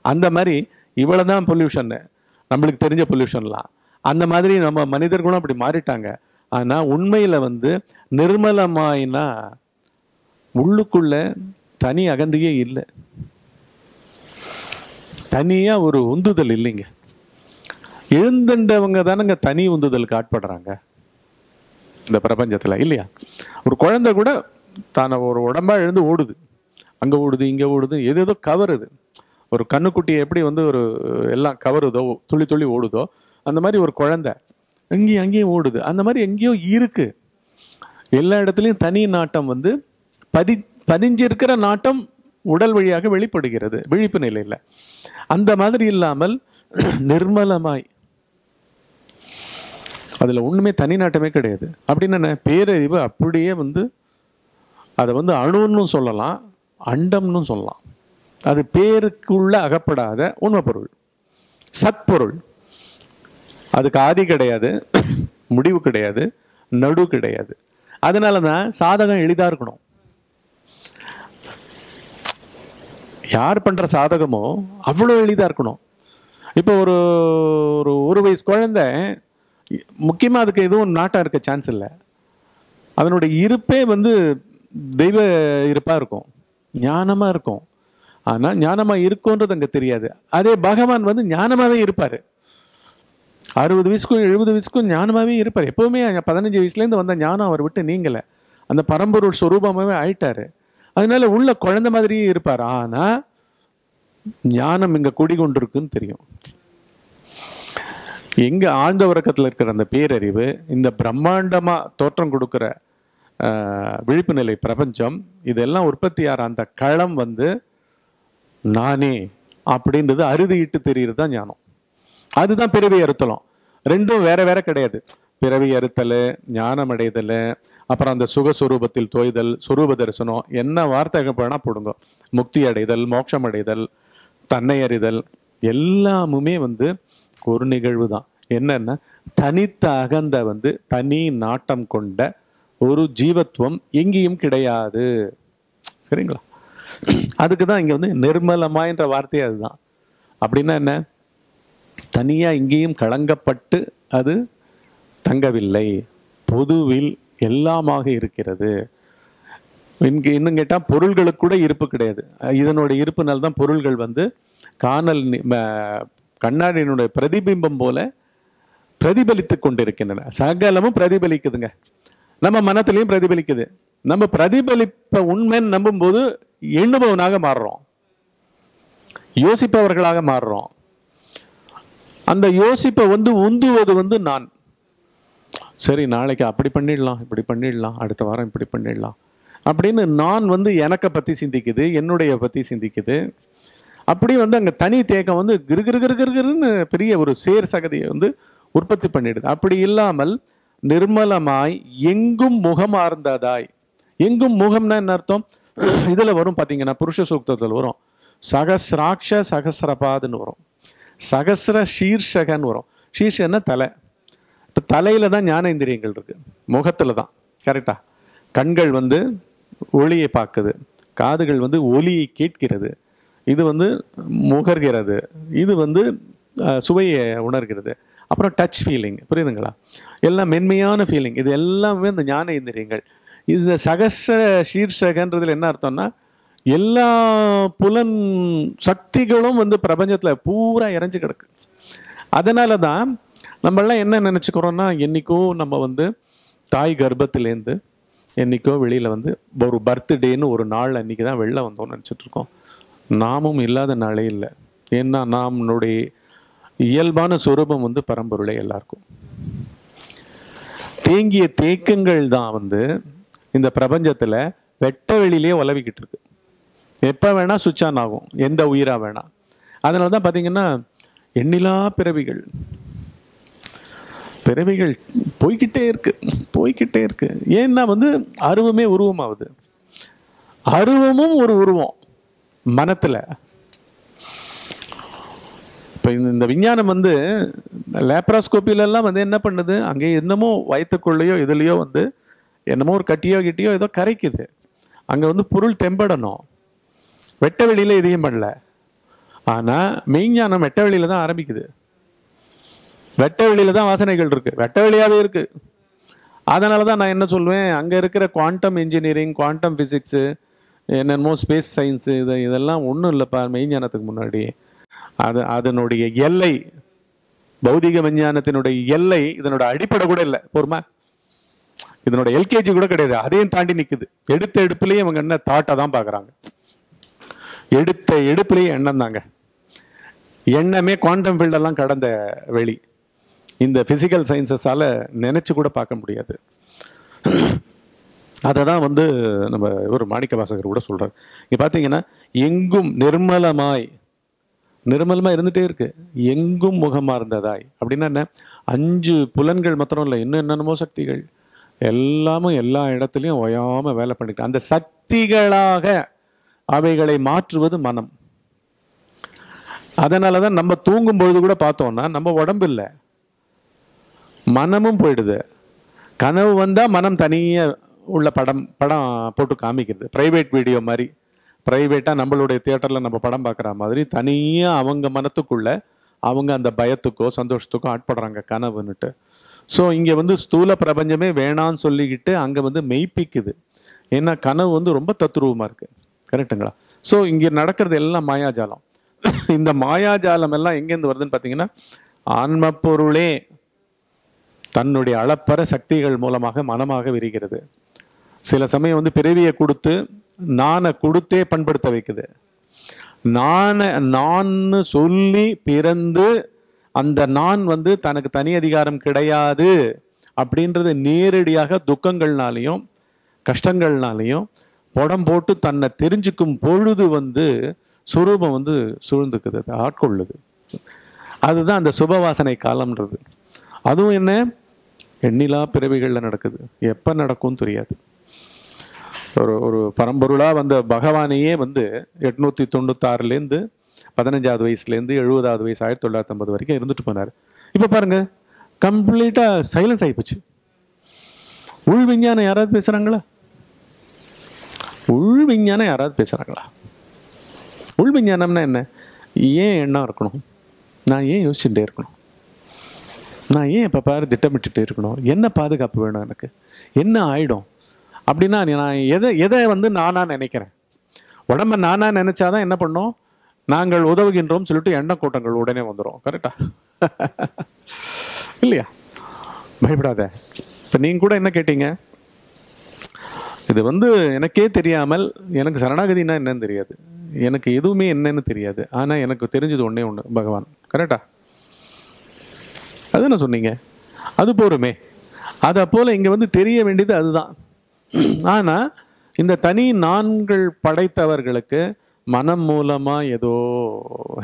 அந்த மாதிரி இவ்வளோ தான் பொல்யூஷன்னு நம்மளுக்கு தெரிஞ்ச பொல்யூஷன்லாம். அந்த மாதிரி நம்ம மனிதர்களும் அப்படி மாறிட்டாங்க. ஆனா உண்மையில வந்து நிர்மலமாயினா உள்ளுக்குள்ள தனி அகந்தியே இல்லை. தனியா ஒரு உந்துதல் இல்லைங்க. எழுந்துண்டவங்க தானங்க தனி உந்துதலுக்கு ஆட்படுறாங்க. இந்த பிரபஞ்சத்துல இல்லையா? ஒரு குழந்தை கூட தான ஒரு உடம்பா எழுந்து ஓடுது. அங்க ஓடுது இங்க ஓடுது எது ஏதோ கவருது. ஒரு கண்ணுக்குட்டியை எப்படி வந்து ஒரு எல்லாம் கவருதோ துளி துளி ஓடுதோ அந்த மாதிரி ஒரு குழந்தை இங்கேயும் அங்கேயும் ஓடுது. அந்த மாதிரி எங்கேயோ இருக்கு. எல்லா இடத்துலையும் தனி நாட்டம் வந்து பதி பதிஞ்சிருக்கிற நாட்டம் உடல் வழியாக வெளிப்படுகிறது விழிப்பு நிலையில். அந்த மாதிரி இல்லாமல் நிர்மலமாய். அதில் ஒன்றுமே தனி நாட்டமே கிடையாது. அப்படின்னு என்ன பேரறிவு அப்படியே வந்து அதை வந்து அணுன்னு சொல்லலாம் அண்டம்னு சொல்லலாம். அது பேருக்குள்ள அகப்படாத உண்மை பொருள் சத்பொருள். அதுக்கு ஆதி கிடையாது முடிவு கிடையாது நடு கிடையாது. அதனால தான் சாதகம் எளிதாக இருக்கணும். யார் பண்ணுற சாதகமோ அவ்வளோ எளிதாக இருக்கணும். இப்போ ஒரு ஒரு ஒரு வயசு குழந்தை முக்கியமாக அதுக்கு எதுவும் நாட்டாக இருக்க சான்ஸ் இல்லை. அதனுடைய இருப்பே வந்து தெய்வ இருப்பாக இருக்கும். ஞானமாக இருக்கும். ஆனால் ஞானமாக இருக்கும்ன்றது அங்கே தெரியாது. அதே பகவான் வந்து ஞானமாகவே இருப்பார். அறுபது வயசுக்கும் எழுபது வயசுக்கும் ஞானமாகவே இருப்பார். எப்போவுமே பதினஞ்சு வயசுலேருந்து வந்த ஞானம் அவர் விட்டு நீங்கல. அந்த பரம்பொருள் சொரூபமாவே ஆயிட்டார். அதனால உள்ள குழந்தை மாதிரியே இருப்பார். ஆனால் ஞானம் இங்கே குடிகொண்டிருக்குன்னு தெரியும். எங்கே ஆழ்ந்த உறக்கத்தில் இருக்கிற அந்த பேரறிவு இந்த பிரம்மாண்டமாக தோற்றம் கொடுக்குற விழிப்பு நிலை பிரபஞ்சம் இதெல்லாம் உற்பத்தியாகிற அந்த களம் வந்து நானே அப்படின்றது அறுதியிட்டு தெரிகிறது தான் ஞானம். அதுதான் பிறவி அறுத்தலும். ரெண்டும் வேற வேற கிடையாது. பிறவி அறுத்தல் ஞானம் அடைதல் அப்புறம் அந்த சுகஸ்வரூபத்தில் தோய்தல் சுரூப தரிசனம் என்ன வார்த்தை வேணா போடுங்க. முக்தி அடைதல் மோட்சம் அடைதல் தன்னை அறிதல் எல்லாமுமே வந்து ஒரு நிகழ்வு தான் என்னன்னா தனித்த அகந்த வந்து தனி நாட்டம் கொண்ட ஒரு ஜீவத்துவம் எங்கேயும் கிடையாது. சரிங்களா? அதுக்கு தான் இங்கே வந்து நிர்மலமாயின்ற வார்த்தையே அதுதான். அப்படின்னா என்ன? தனியாக இங்கேயும் கலங்கப்பட்டு அது தங்கவில்லை. பொதுவில் எல்லாமாக இருக்கிறது. இங்கே இன்னும் கேட்டால் பொருள்களுக்கு கூட இருப்பு கிடையாது. இதனுடைய இதனோட தான் பொருள்கள் வந்து காணல் கண்ணாடியினுடைய பிரதிபிம்பம் போல பிரதிபலித்து கொண்டிருக்கின்றன. சகலமும் பிரதிபலிக்குதுங்க. நம்ம மனத்திலையும் பிரதிபலிக்குது. நம்ம பிரதிபலிப்ப உண்மைன்னு நம்பும்போது எண்ணுபவனாக மாறுறோம். யோசிப்பவர்களாக மாறுறோம். அந்த யோசிப்பை வந்து உந்துவது வந்து நான். சரி நாளைக்கு அப்படி பண்ணிடலாம் இப்படி பண்ணிடலாம் அடுத்த வாரம் இப்படி பண்ணிடலாம். அப்படின்னு நான் வந்து எனக்கை பற்றி சிந்திக்குது என்னுடைய பற்றி சிந்திக்குது. அப்படி வந்து அங்கே தனி தேக்கம் வந்து கிரு கிரு கிரு பெரிய ஒரு சேர் சகதியை வந்து உற்பத்தி பண்ணிடுது. அப்படி இல்லாமல் நிர்மலமாய் எங்கும் முகமார்ந்ததாய் எங்கும் முகம்னா என்ன அர்த்தம்? இதில் வரும் பார்த்தீங்கன்னா புருஷ சூக்தத்தில் வரும். சகசிராட்ச சகசரபாதுன்னு வரும். சகசிர சீர்ஷகன்னு வரும். சீர்ஷன்னா தலை. இப்போ தலையில் தான் ஞானேந்திரியங்கள் இருக்குது முகத்தில் தான். கரெக்டா கண்கள் வந்து ஒளியை பார்க்குது. காதுகள் வந்து ஒலியை கேட்கிறது. இது வந்து முகர்கிறது. இது வந்து சுவையை உணர்கிறது. அப்புறம் டச் ஃபீலிங் புரியுதுங்களா? எல்லாம் மென்மையான ஃபீலிங் இது எல்லாமே இந்த ஞானேந்திரியங்கள். இந்த சகஸ்ர சீர்ஷகன்றதுல என்ன அர்த்தம்னா எல்லா புலன் சக்திகளும் வந்து பிரபஞ்சத்தில் பூரா இறைஞ்சு கிடக்கு. அதனால தான் நம்மளாம் என்ன நினச்சிக்கிறோன்னா என்றைக்கோ நம்ம வந்து தாய் கர்ப்பத்திலேருந்து என்றைக்கோ வெளியில் வந்து ஒரு பர்த்டேன்னு ஒரு நாள் அன்றைக்கி தான் வெளில வந்தோம்னு நினச்சிட்ருக்கோம். நாமும் இல்லாத நாளே இல்லை. ஏன்னா நம்மளுடைய இயல்பான சொரூபம் வந்து பரம்பொருளே எல்லாருக்கும். தேங்கிய தேக்கங்கள் தான் வந்து இந்த பிரபஞ்சத்தில் வெட்ட வெளியிலேயே உலவிக்கிட்டு இருக்கு. எப்போ வேணால் சுவிட்ச் ஆன் ஆகும். எந்த உயிராக வேணாம் அதனால தான் பார்த்தீங்கன்னா எண்ணிலா பிறவிகள். பிறவிகள் போய்கிட்டே இருக்கு. போய்கிட்டே இருக்கு. ஏன்னா வந்து அருவமே உருவமாகுது அருவமும் ஒரு உருவம். மனத்தில். இப்போ இந்த விஞ்ஞானம் வந்து லேப்ராஸ்கோப்பிலெல்லாம் வந்து என்ன பண்ணுது? அங்கே என்னமோ வயத்துக்குள்ளேயோ இதுலேயோ வந்து என்னமோ ஒரு கட்டியோ கிட்டியோ ஏதோ கரைக்குது. அங்கே வந்து பொருள் தெம்படணும். வெட்ட வெளியில எதையும் பண்ணல. ஆனால் மெய்ஞானம் வெட்ட வெளியில் தான் ஆரம்பிக்குது. வெட்ட வெளியில் தான் வாசனைகள் இருக்குது வெட்ட வெளியாகவே இருக்குது அதனால தான் நான் என்ன சொல்லுவேன் அங்கே இருக்கிற குவாண்டம் இன்ஜினியரிங் குவாண்டம் ஃபிசிக்ஸு என்னென்னமோ ஸ்பேஸ் சயின்ஸு இது இதெல்லாம் ஒன்றும் இல்லைப்பா மெய்ஞானத்துக்கு முன்னாடி. அது அதனுடைய எல்லை பௌதிக விஞ்ஞானத்தினுடைய எல்லை இதனோட அடிப்படை கூட இல்லை. பொறுமா. இதனோட எல்கேஜி கூட கிடையாது. அதையும் தாண்டி நிற்குது எடுத்த எடுப்புலேயே இவங்க என்ன தாட்டை தான் பார்க்குறாங்க. எடுத்த எடுப்புலேயே எண்ணம் தாங்க. எண்ணமே குவாண்டம் ஃபீல்டெல்லாம் கடந்த வெளி. இந்த ஃபிசிக்கல் சயின்சஸால் நினைச்சு கூட பார்க்க முடியாது. அதை தான் வந்து நம்ம ஒரு மாணிக்க வாசகர் கூட சொல்கிறார் இங்கே பார்த்தீங்கன்னா எங்கும் நிர்மலமாய் நிர்மலமாக இருந்துகிட்டே இருக்கு. எங்கும் முகமாக இருந்ததாய். அப்படின்னா என்ன? அஞ்சு புலன்கள் மாத்திரம் இல்லை இன்னும் என்னென்னமோ சக்திகள். எல்லாமும் எல்லா இடத்துலையும் ஓயாம வேலை பண்ணிட்டு அந்த சக்திகளாக அவைகளை மாற்றுவது மனம். அதனால தான் நம்ம தூங்கும் பொழுது கூட பார்த்தோம்னா நம்ம உடம்பு இல்லை. மனமும் போயிடுது. கனவு வந்தால் மனம் தனியாக உள்ள படம் படம் போட்டு காமிக்கிறது. ப்ரைவேட் வீடியோ மாதிரி. ப்ரைவேட்டாக நம்மளுடைய தியேட்டரில் நம்ம படம் பார்க்குற மாதிரி தனியாக அவங்க மனத்துக்குள்ளே அவங்க அந்த பயத்துக்கோ சந்தோஷத்துக்கோ ஆட்படுறாங்க கனவுன்னுட்டு. ஸோ இங்கே வந்து ஸ்தூல பிரபஞ்சமே வேணான்னு சொல்லிக்கிட்டு அங்கே வந்து மெய்ப்பிக்குது. ஏன்னா கனவு வந்து ரொம்ப தத்ரூபமாக இருக்குது கரெக்ட்டுங்களா? ஸோ இங்கே நடக்கிறது எல்லாம் மாயாஜாலம். இந்த மாயாஜாலம் எல்லாம் எங்கேருந்து வருதுன்னு பார்த்தீங்கன்னா ஆன்ம பொருளே தன்னுடைய அளப்பற சக்திகள் மூலமாக மனமாக விரிகிறது. சில சமயம் வந்து பிறவியை கொடுத்து நானை கொடுத்தே பண்படுத்த வைக்குது. நான நான் சொல்லி பிறந்து அந்த நான் வந்து தனக்கு தனி அதிகாரம் கிடையாது அப்படின்றது நேரடியாக துக்கங்கள்னாலையும் கஷ்டங்கள்னாலையும் புடம் போட்டு தன்னை தெரிஞ்சுக்கும் பொழுது வந்து சுரூபம் வந்து சூழ்ந்துக்குது ஆட்கொள்ளுது. அதுதான் அந்த சுபவாசனை காலம்ன்றது. அதுவும் என்ன? எண்ணிலா பிறவிகளில் நடக்குது. எப்போ நடக்கும்னு தெரியாது. ஒரு ஒரு பரம்பொருளாக வந்த பகவானையே வந்து எட்நூற்றி தொண்ணூத்தாறுலேருந்து பதினஞ்சாவது வயசுலேருந்து எழுபதாவது வயசு ஆயிரத்தி தொள்ளாயிரத்தி ஐம்பது வரைக்கும் இருந்துட்டு போனார். இப்போ பாருங்க கம்ப்ளீட்டாக சைலன்ஸ் ஆகிப்போச்சு உள் விஞ்ஞானம் யாராவது பேசுகிறாங்களா உள் விஞ்ஞானம் யாராவது பேசுகிறாங்களா உள் விஞ்ஞானம்னா என்ன? ஏன் எண்ணம் இருக்கணும்? நான் ஏன் யோசிச்சுட்டே இருக்கணும்? நான் ஏன் இப்போ பாரு திட்டமிட்டுட்டே இருக்கணும்? என்ன பாதுகாப்பு வேணும் எனக்கு? என்ன ஆகிடும் அப்படின்னா நான் எதை எதை வந்து நானா நினைக்கிறேன்? உடம்ப நானா நினச்சாதான் என்ன பண்ணும்? நாங்கள் உதவுகின்றோம் சொல்லிட்டு எண்ண கூட்டங்கள் உடனே வந்துடும் கரெக்டா இல்லையா? பயப்படாத. இப்போ நீங்க கூட என்ன கேட்டீங்க? இது வந்து எனக்கே தெரியாமல் எனக்கு சரணாகதினா என்னன்னு தெரியாது. எனக்கு எதுவுமே என்னன்னு தெரியாது. ஆனால் எனக்கு தெரிஞ்சது ஒன்றே ஒன்று பகவான். கரெக்டா என்ன சொன்னீங்க. அது போருமே. அதை போல் இங்கே வந்து தெரிய வேண்டியது அதுதான். ஆனால் இந்த தனி நான்கள் படைத்தவர்களுக்கு மனம் மூலமாக ஏதோ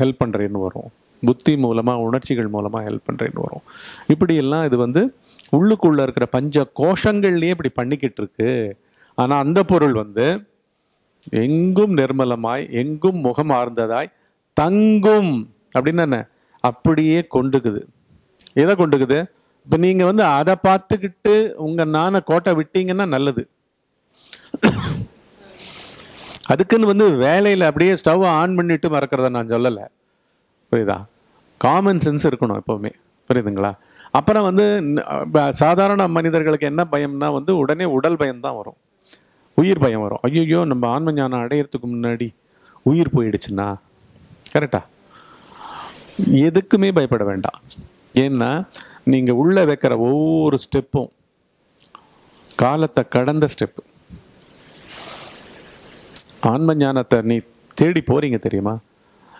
ஹெல்ப் பண்ணுறேன்னு வரும். புத்தி மூலமாக உணர்ச்சிகள் மூலமாக ஹெல்ப் பண்ணுறேன்னு வரும். இப்படியெல்லாம் இது வந்து உள்ளுக்குள்ளே இருக்கிற பஞ்ச கோஷங்கள்லேயே இப்படி பண்ணிக்கிட்டு இருக்கு. ஆனால் அந்த பொருள் வந்து எங்கும் நிர்மலமாய் எங்கும் முகம் ஆர்ந்ததாய் தங்கும் அப்படின்னு என்ன? அப்படியே கொண்டுக்குது. எதை கொண்டுக்குது? இப்போ நீங்கள் வந்து அதை பார்த்துக்கிட்டு உங்கள் நானை கோட்டை விட்டீங்கன்னா நல்லது. அதுக்குன்னு வந்து வேலையில் அப்படியே ஸ்டவ் ஆன் பண்ணிட்டு மறக்கிறத நான் சொல்லலை. புரியுதா? காமன் சென்ஸ் இருக்கணும் எப்போவுமே. புரியுதுங்களா? அப்புறம் வந்து சாதாரண மனிதர்களுக்கு என்ன பயம்னா வந்து உடனே உடல் பயம்தான் வரும். உயிர் பயம் வரும். ஐயோ நம்ம ஆன்ம ஞானம் அடையறதுக்கு முன்னாடி உயிர் போயிடுச்சுன்னா? கரெக்டா எதுக்குமே பயப்பட வேண்டாம். ஏன்னா நீங்கள் உள்ளே வைக்கிற ஒவ்வொரு ஸ்டெப்பும் காலத்தை கடந்த ஸ்டெப்பு ஆன்ம ஞானத்தை நீ தேடி போகிறீங்க தெரியுமா?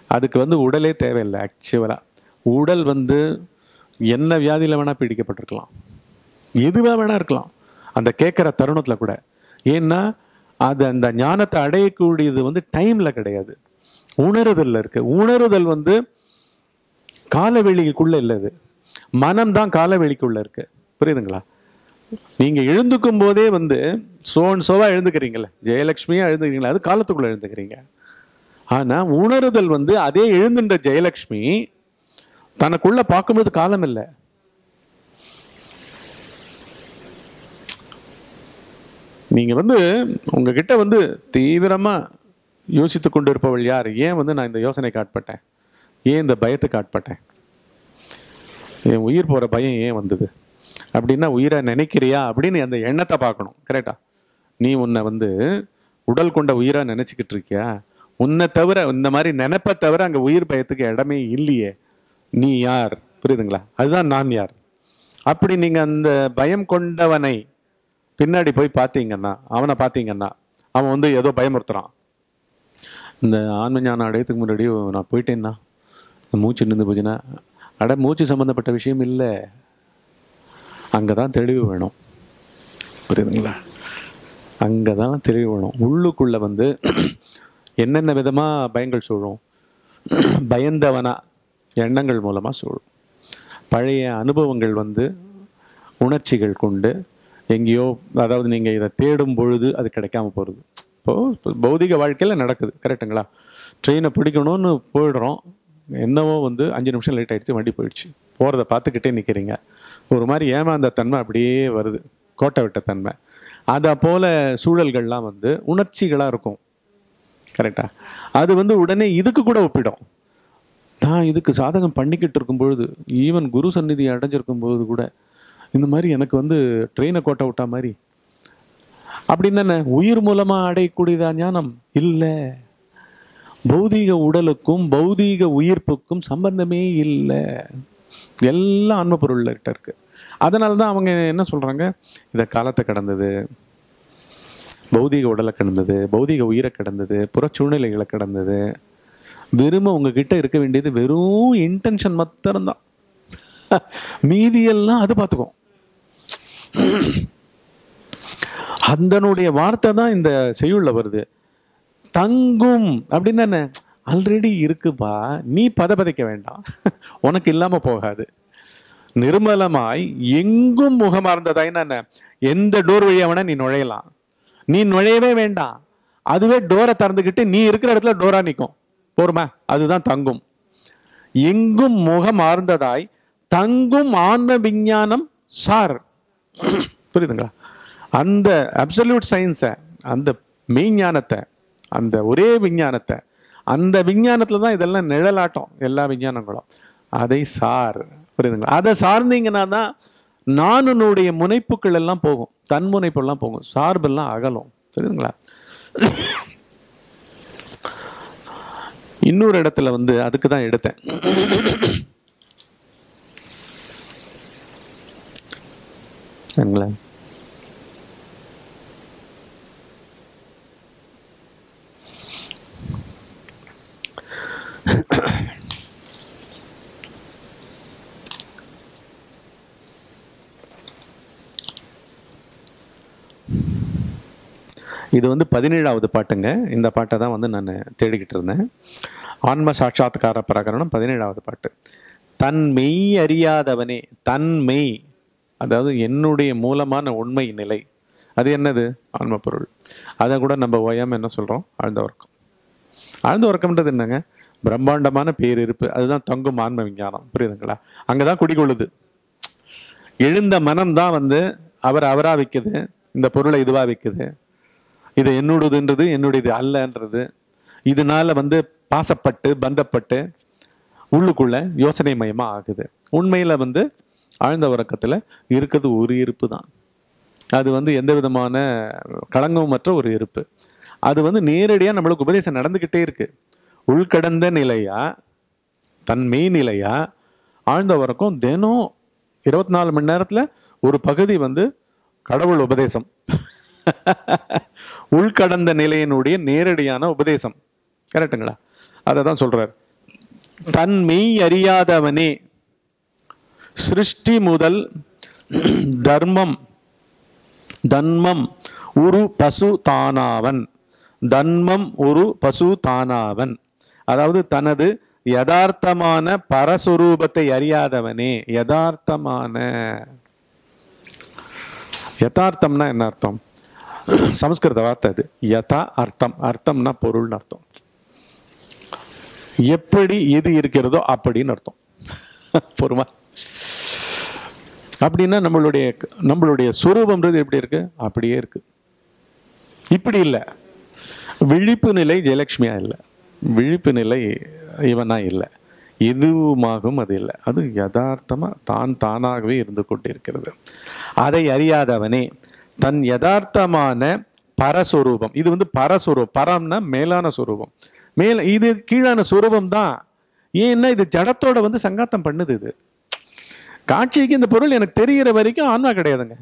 அதுக்கு வந்து உடலே தேவையில்லை ஆக்சுவலாக உடல் வந்து என்ன வியாதியில் வேணால் பீடிக்கப்பட்டிருக்கலாம். எதுவாக வேணா இருக்கலாம். அந்த கேட்குற தருணத்தில் கூட. ஏன்னா அது அந்த ஞானத்தை அடையக்கூடியது வந்து டைமில் கிடையாது. உணருதலில் இருக்குது உணருதல் வந்து காலவெளிக்குள்ளே இல்லை இது. மனம்தான் காலவெளிக்குள்ளே இருக்குது புரியுதுங்களா? நீங்கள் எழுந்துக்கும் போதே வந்து சோன் சோவா எழுந்துக்கிறீங்களே ஜெயலக்ஷ்மியாக எழுந்துக்கிறீங்களா? அது காலத்துக்குள்ளே எழுந்துக்கிறீங்க. ஆனால் உணருதல் வந்து அதே எழுந்துன்ற ஜெயலக்ஷ்மி தனக்குள்ள பார்க்கும்போது காலம் இல்லை. நீங்கள் வந்து உங்ககிட்ட வந்து தீவிரமா யோசித்து கொண்டு இருப்பவள் யார்? ஏன் வந்து நான் இந்த யோசனைக்கு ஆட்பட்டேன்? ஏன் இந்த பயத்துக்கு ஆட்பட்டேன்? என் உயிர் போகிற பயம் ஏன் வந்தது? அப்படின்னா உயிரை நினைக்கிறியா அப்படின்னு அந்த எண்ணத்தை பார்க்கணும். கரெக்டா நீ உன்னை வந்து உடல் கொண்ட உயிராக நினைச்சுக்கிட்டு இருக்கியா? உன்னை தவிர இந்த மாதிரி நினைப்பை தவிர அங்கே உயிர் பயத்துக்கு இடமே இல்லையே. நீ யார்? புரியுதுங்களா? அதுதான் நான் யார்? அப்படி நீங்கள் அந்த பயம் கொண்டவனை பின்னாடி போய் பார்த்தீங்கன்னா அவனை பார்த்தீங்கன்னா அவன் வந்து ஏதோ பயமுறுத்துறான். இந்த ஆன்ம ஞானம் அடையத்துக்கு முன்னாடி நான் போயிட்டேன்னா இந்த மூச்சு நின்று போச்சுன்னா அட மூச்சு சம்மந்தப்பட்ட விஷயம் இல்லை. அங்கே தான் தெளிவு வேணும். புரியுதுங்களா? அங்கே தான் தெளிவு வேணும். உள்ளுக்குள்ளே வந்து என்னென்ன விதமாக பயங்கள் சூழும்? பயந்தவனா எண்ணங்கள் மூலமாக சூழும். பழைய அனுபவங்கள் வந்து உணர்ச்சிகள் கொண்டு எங்கேயோ அதாவது நீங்கள் இதை தேடும் பொழுது அது கிடைக்காம போகிறது இப்போது பௌதிக வாழ்க்கையில் நடக்குது. கரெக்டுங்களா ட்ரெயினை பிடிக்கணும்னு போயிடுறோம். என்னவோ வந்து அஞ்சு நிமிஷம் லேட் ஆகிடுச்சு வண்டி போயிடுச்சு. போகிறத பார்த்துக்கிட்டே நிற்கிறீங்க ஒரு மாதிரி ஏமாந்த தன்மை அப்படியே வருது. கோட்டை விட்ட தன்மை. அதை போல சூழல்கள்லாம் வந்து உணர்ச்சிகளாக இருக்கும். கரெக்டாக அது வந்து உடனே இதுக்கு கூட ஒப்பிடும். நான் இதுக்கு சாதகம் பண்ணிக்கிட்டு இருக்கும் பொழுது ஈவன் குரு சந்நிதி அடைஞ்சிருக்கும் பொழுது கூட இந்த மாதிரி எனக்கு வந்து ட்ரெயினை கோட்டை விட்டா மாதிரி. அப்படின்னு என்ன? உயிர் மூலமாக அடையக்கூடியதா ஞானம்? இல்லை. பௌதீக உடலுக்கும் பௌதீக உயிர்ப்புக்கும் சம்பந்தமே இல்லை. எல்லாம் ஆன்ம பொருள்கிட்ட இருக்கு. அதனால தான் அவங்க என்ன சொல்றாங்க? இந்த காலத்தை கடந்தது பௌதீக உடலை கடந்தது பௌதீக உயிரை கடந்தது புற சூழ்நிலைகளை கடந்தது. வெறுமை உங்ககிட்ட இருக்க வேண்டியது வெறும் இன்டென்ஷன் மாத்திரம்தான். மீதியெல்லாம் அது பார்த்துக்கும். அதனுடைய வார்த்தை தான் இந்த செய்யுள்ள வருது. தங்கும் அப்படின்னு என்ன? ஆல்ரெடி இருக்குப்பா. நீ பதபதைக்க வேண்டாம். உனக்கு இல்லாமல் போகாது. நிர்மலமாய் எங்கும் முகமார்ந்ததா என்ன எந்த டோர் வழியா வேணா நீ நுழையலாம். நீ நுழையவே வேண்டாம். அதுவே டோரை திறந்துக்கிட்டு நீ இருக்கிற இடத்துல டோரா நிற்கும் போருமா? அதுதான் தங்கும். எங்கும் முகமார்ந்ததாய் தங்கும் ஆன்ம விஞ்ஞானம் சார். புரியுதுங்களா? அந்த அப்சல்யூட் சயின்ஸை அந்த மெய்ஞானத்தை அந்த ஒரே விஞ்ஞானத்தை அந்த விஞ்ஞானத்தில் தான் இதெல்லாம் நிழலாட்டம் எல்லா விஞ்ஞானங்களும். அதை சார் புரியுதுங்களா? அதை சார்ந்தீங்கன்னா தான் நானுனுடைய முனைப்புகள் எல்லாம் போகும். தன்முனைப்பெல்லாம் போகும். சார்பெல்லாம் அகலும். சரிங்களா இன்னொரு இடத்துல வந்து அதுக்கு தான் எடுத்தேன். சரிங்களா இது வந்து பதினேழாவது பாட்டுங்க. இந்த பாட்டை தான் வந்து நான் தேடிக்கிட்டு இருந்தேன். ஆன்ம சாட்சாத்கார பிரகரணம் பதினேழாவது பாட்டு. தன் மெய் அறியாதவனே தன் மெய் அதாவது என்னுடைய மூலமான உண்மை நிலை. அது என்னது? ஆன்ம பொருள். அதை கூட நம்ம ஓயாம என்ன சொல்கிறோம் ஆழ்ந்தவர்க்கும் ஆழ்ந்த உறக்கம்ன்றது என்னங்க? பிரம்மாண்டமான பேரிருப்பு. அதுதான் தங்கும் ஆன்ம விஞ்ஞானம். புரியுதுங்களா? அங்கதான் குடிகொள்ளுது. எழுந்த மனம் தான் வந்து அவர் அவரா வைக்குது. இந்த பொருளை இதுவா வைக்குது. இது என்னுடையதுன்றது என்னுடையது அல்லன்றது. இதனால வந்து பாசப்பட்டு பந்தப்பட்டு உள்ளுக்குள்ள யோசனை மயமா ஆகுது. உண்மையில வந்து ஆழ்ந்த உறக்கத்துல இருக்கிறது ஒரு இருப்பு தான். அது வந்து எந்த விதமான களங்கமற்ற ஒரு இருப்பு. அது வந்து நேரடியாக நம்மளுக்கு உபதேசம் நடந்துக்கிட்டே இருக்கு. உள்கடந்த நிலையா? தன் மெய் நிலையா? ஆழ்ந்த வரைக்கும் தினம் இருபத்தி நாலு மணி நேரத்தில் ஒரு பகுதி வந்து கடவுள் உபதேசம். உள்கடந்த நிலையினுடைய நேரடியான உபதேசம். கரெக்டுங்களா அதை தான் சொல்றார். தன் மெய் அறியாதவனே சிருஷ்டி முதல் தர்மம் தன்மம் உரு பசு தானாவன். தன்மம் ஒரு பசு தானாவன் அதாவது தனது யதார்த்தமான பரஸ்வரூபத்தை அறியாதவனே. யதார்த்தமான. யதார்த்தம்னா என்ன அர்த்தம்? சமஸ்கிருத வார்த்தை அது. யதா அர்த்தம். அர்த்தம்னா பொருள்னு அர்த்தம். எப்படி எது இருக்கிறதோ அப்படின்னு அர்த்தம். பொறுமா. அப்படின்னா நம்மளுடைய நம்மளுடைய சுரூபம்ன்றது எப்படி இருக்கு? அப்படியே இருக்கு. இப்படி இல்லை. விழிப்பு நிலை ஜெயலட்சுமியா இல்லை. விழிப்பு நிலை இவனா இல்லை. எதுவுமாகும் அது இல்லை. அது யதார்த்தமாக தான் தானாகவே இருந்து கொண்டிருக்கிறது. அதை அறியாதவனே தன் யதார்த்தமான பரஸ்வரூபம் இது வந்து பரஸ்வரூபம் பரம்னா மேலான சுரூபம். மேல இது கீழான சுரூபம் தான். ஏன்னா இது ஜடத்தோட வந்து சங்காத்தம் பண்ணுது இது. காட்சிக்கு இந்த பொருள் எனக்கு தெரிகிற வரைக்கும் ஆன்மா கிடையாதுங்க.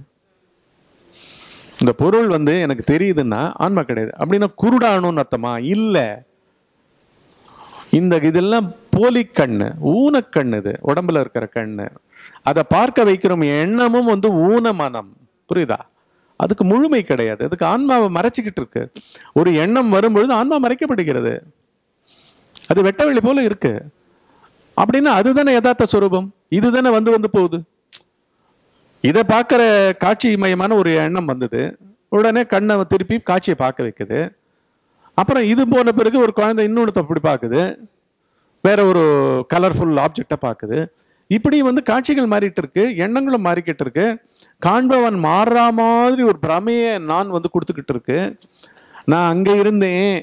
இந்த பொருள் வந்து எனக்கு தெரியுதுன்னா ஆன்மா கிடையாது. அப்படின்னா குருடானுன்னு அர்த்தமா? இல்லை. இந்த இதெல்லாம் போலி கண்ணு ஊனக்கண் இது உடம்புல இருக்கிற கண்ணு. அதை பார்க்க வைக்கிறோம் எண்ணமும் வந்து ஊன மனம். புரியுதா? அதுக்கு முழுமை கிடையாது. அதுக்கு ஆன்மாவை மறைச்சிக்கிட்டு இருக்கு. ஒரு எண்ணம் வரும்பொழுது ஆன்மா மறைக்கப்படுகிறது. அது வெட்டவெளி போல இருக்கு. அப்படின்னா அதுதானே யதார்த்த சுரூபம்? இதுதானே வந்து வந்து போகுது? இதை பார்க்குற காட்சி மயமான ஒரு எண்ணம் வந்தது. உடனே கண்ணை திருப்பி காட்சியை பார்க்க வைக்குது. அப்புறம் இது போன பிறகு ஒரு குழந்தை இன்னொன்று அப்படி பார்க்குது. வேற ஒரு கலர்ஃபுல் ஆப்ஜெக்டை பார்க்குது. இப்படி வந்து காட்சிகள் மாறிட்டு இருக்கு எண்ணங்களும் மாறிக்கிட்டு இருக்கு. காண்பவன் மாறுற மாதிரி ஒரு பிரமையை நான் வந்து கொடுத்துக்கிட்டு இருக்கு. நான் அங்கே இருந்தேன்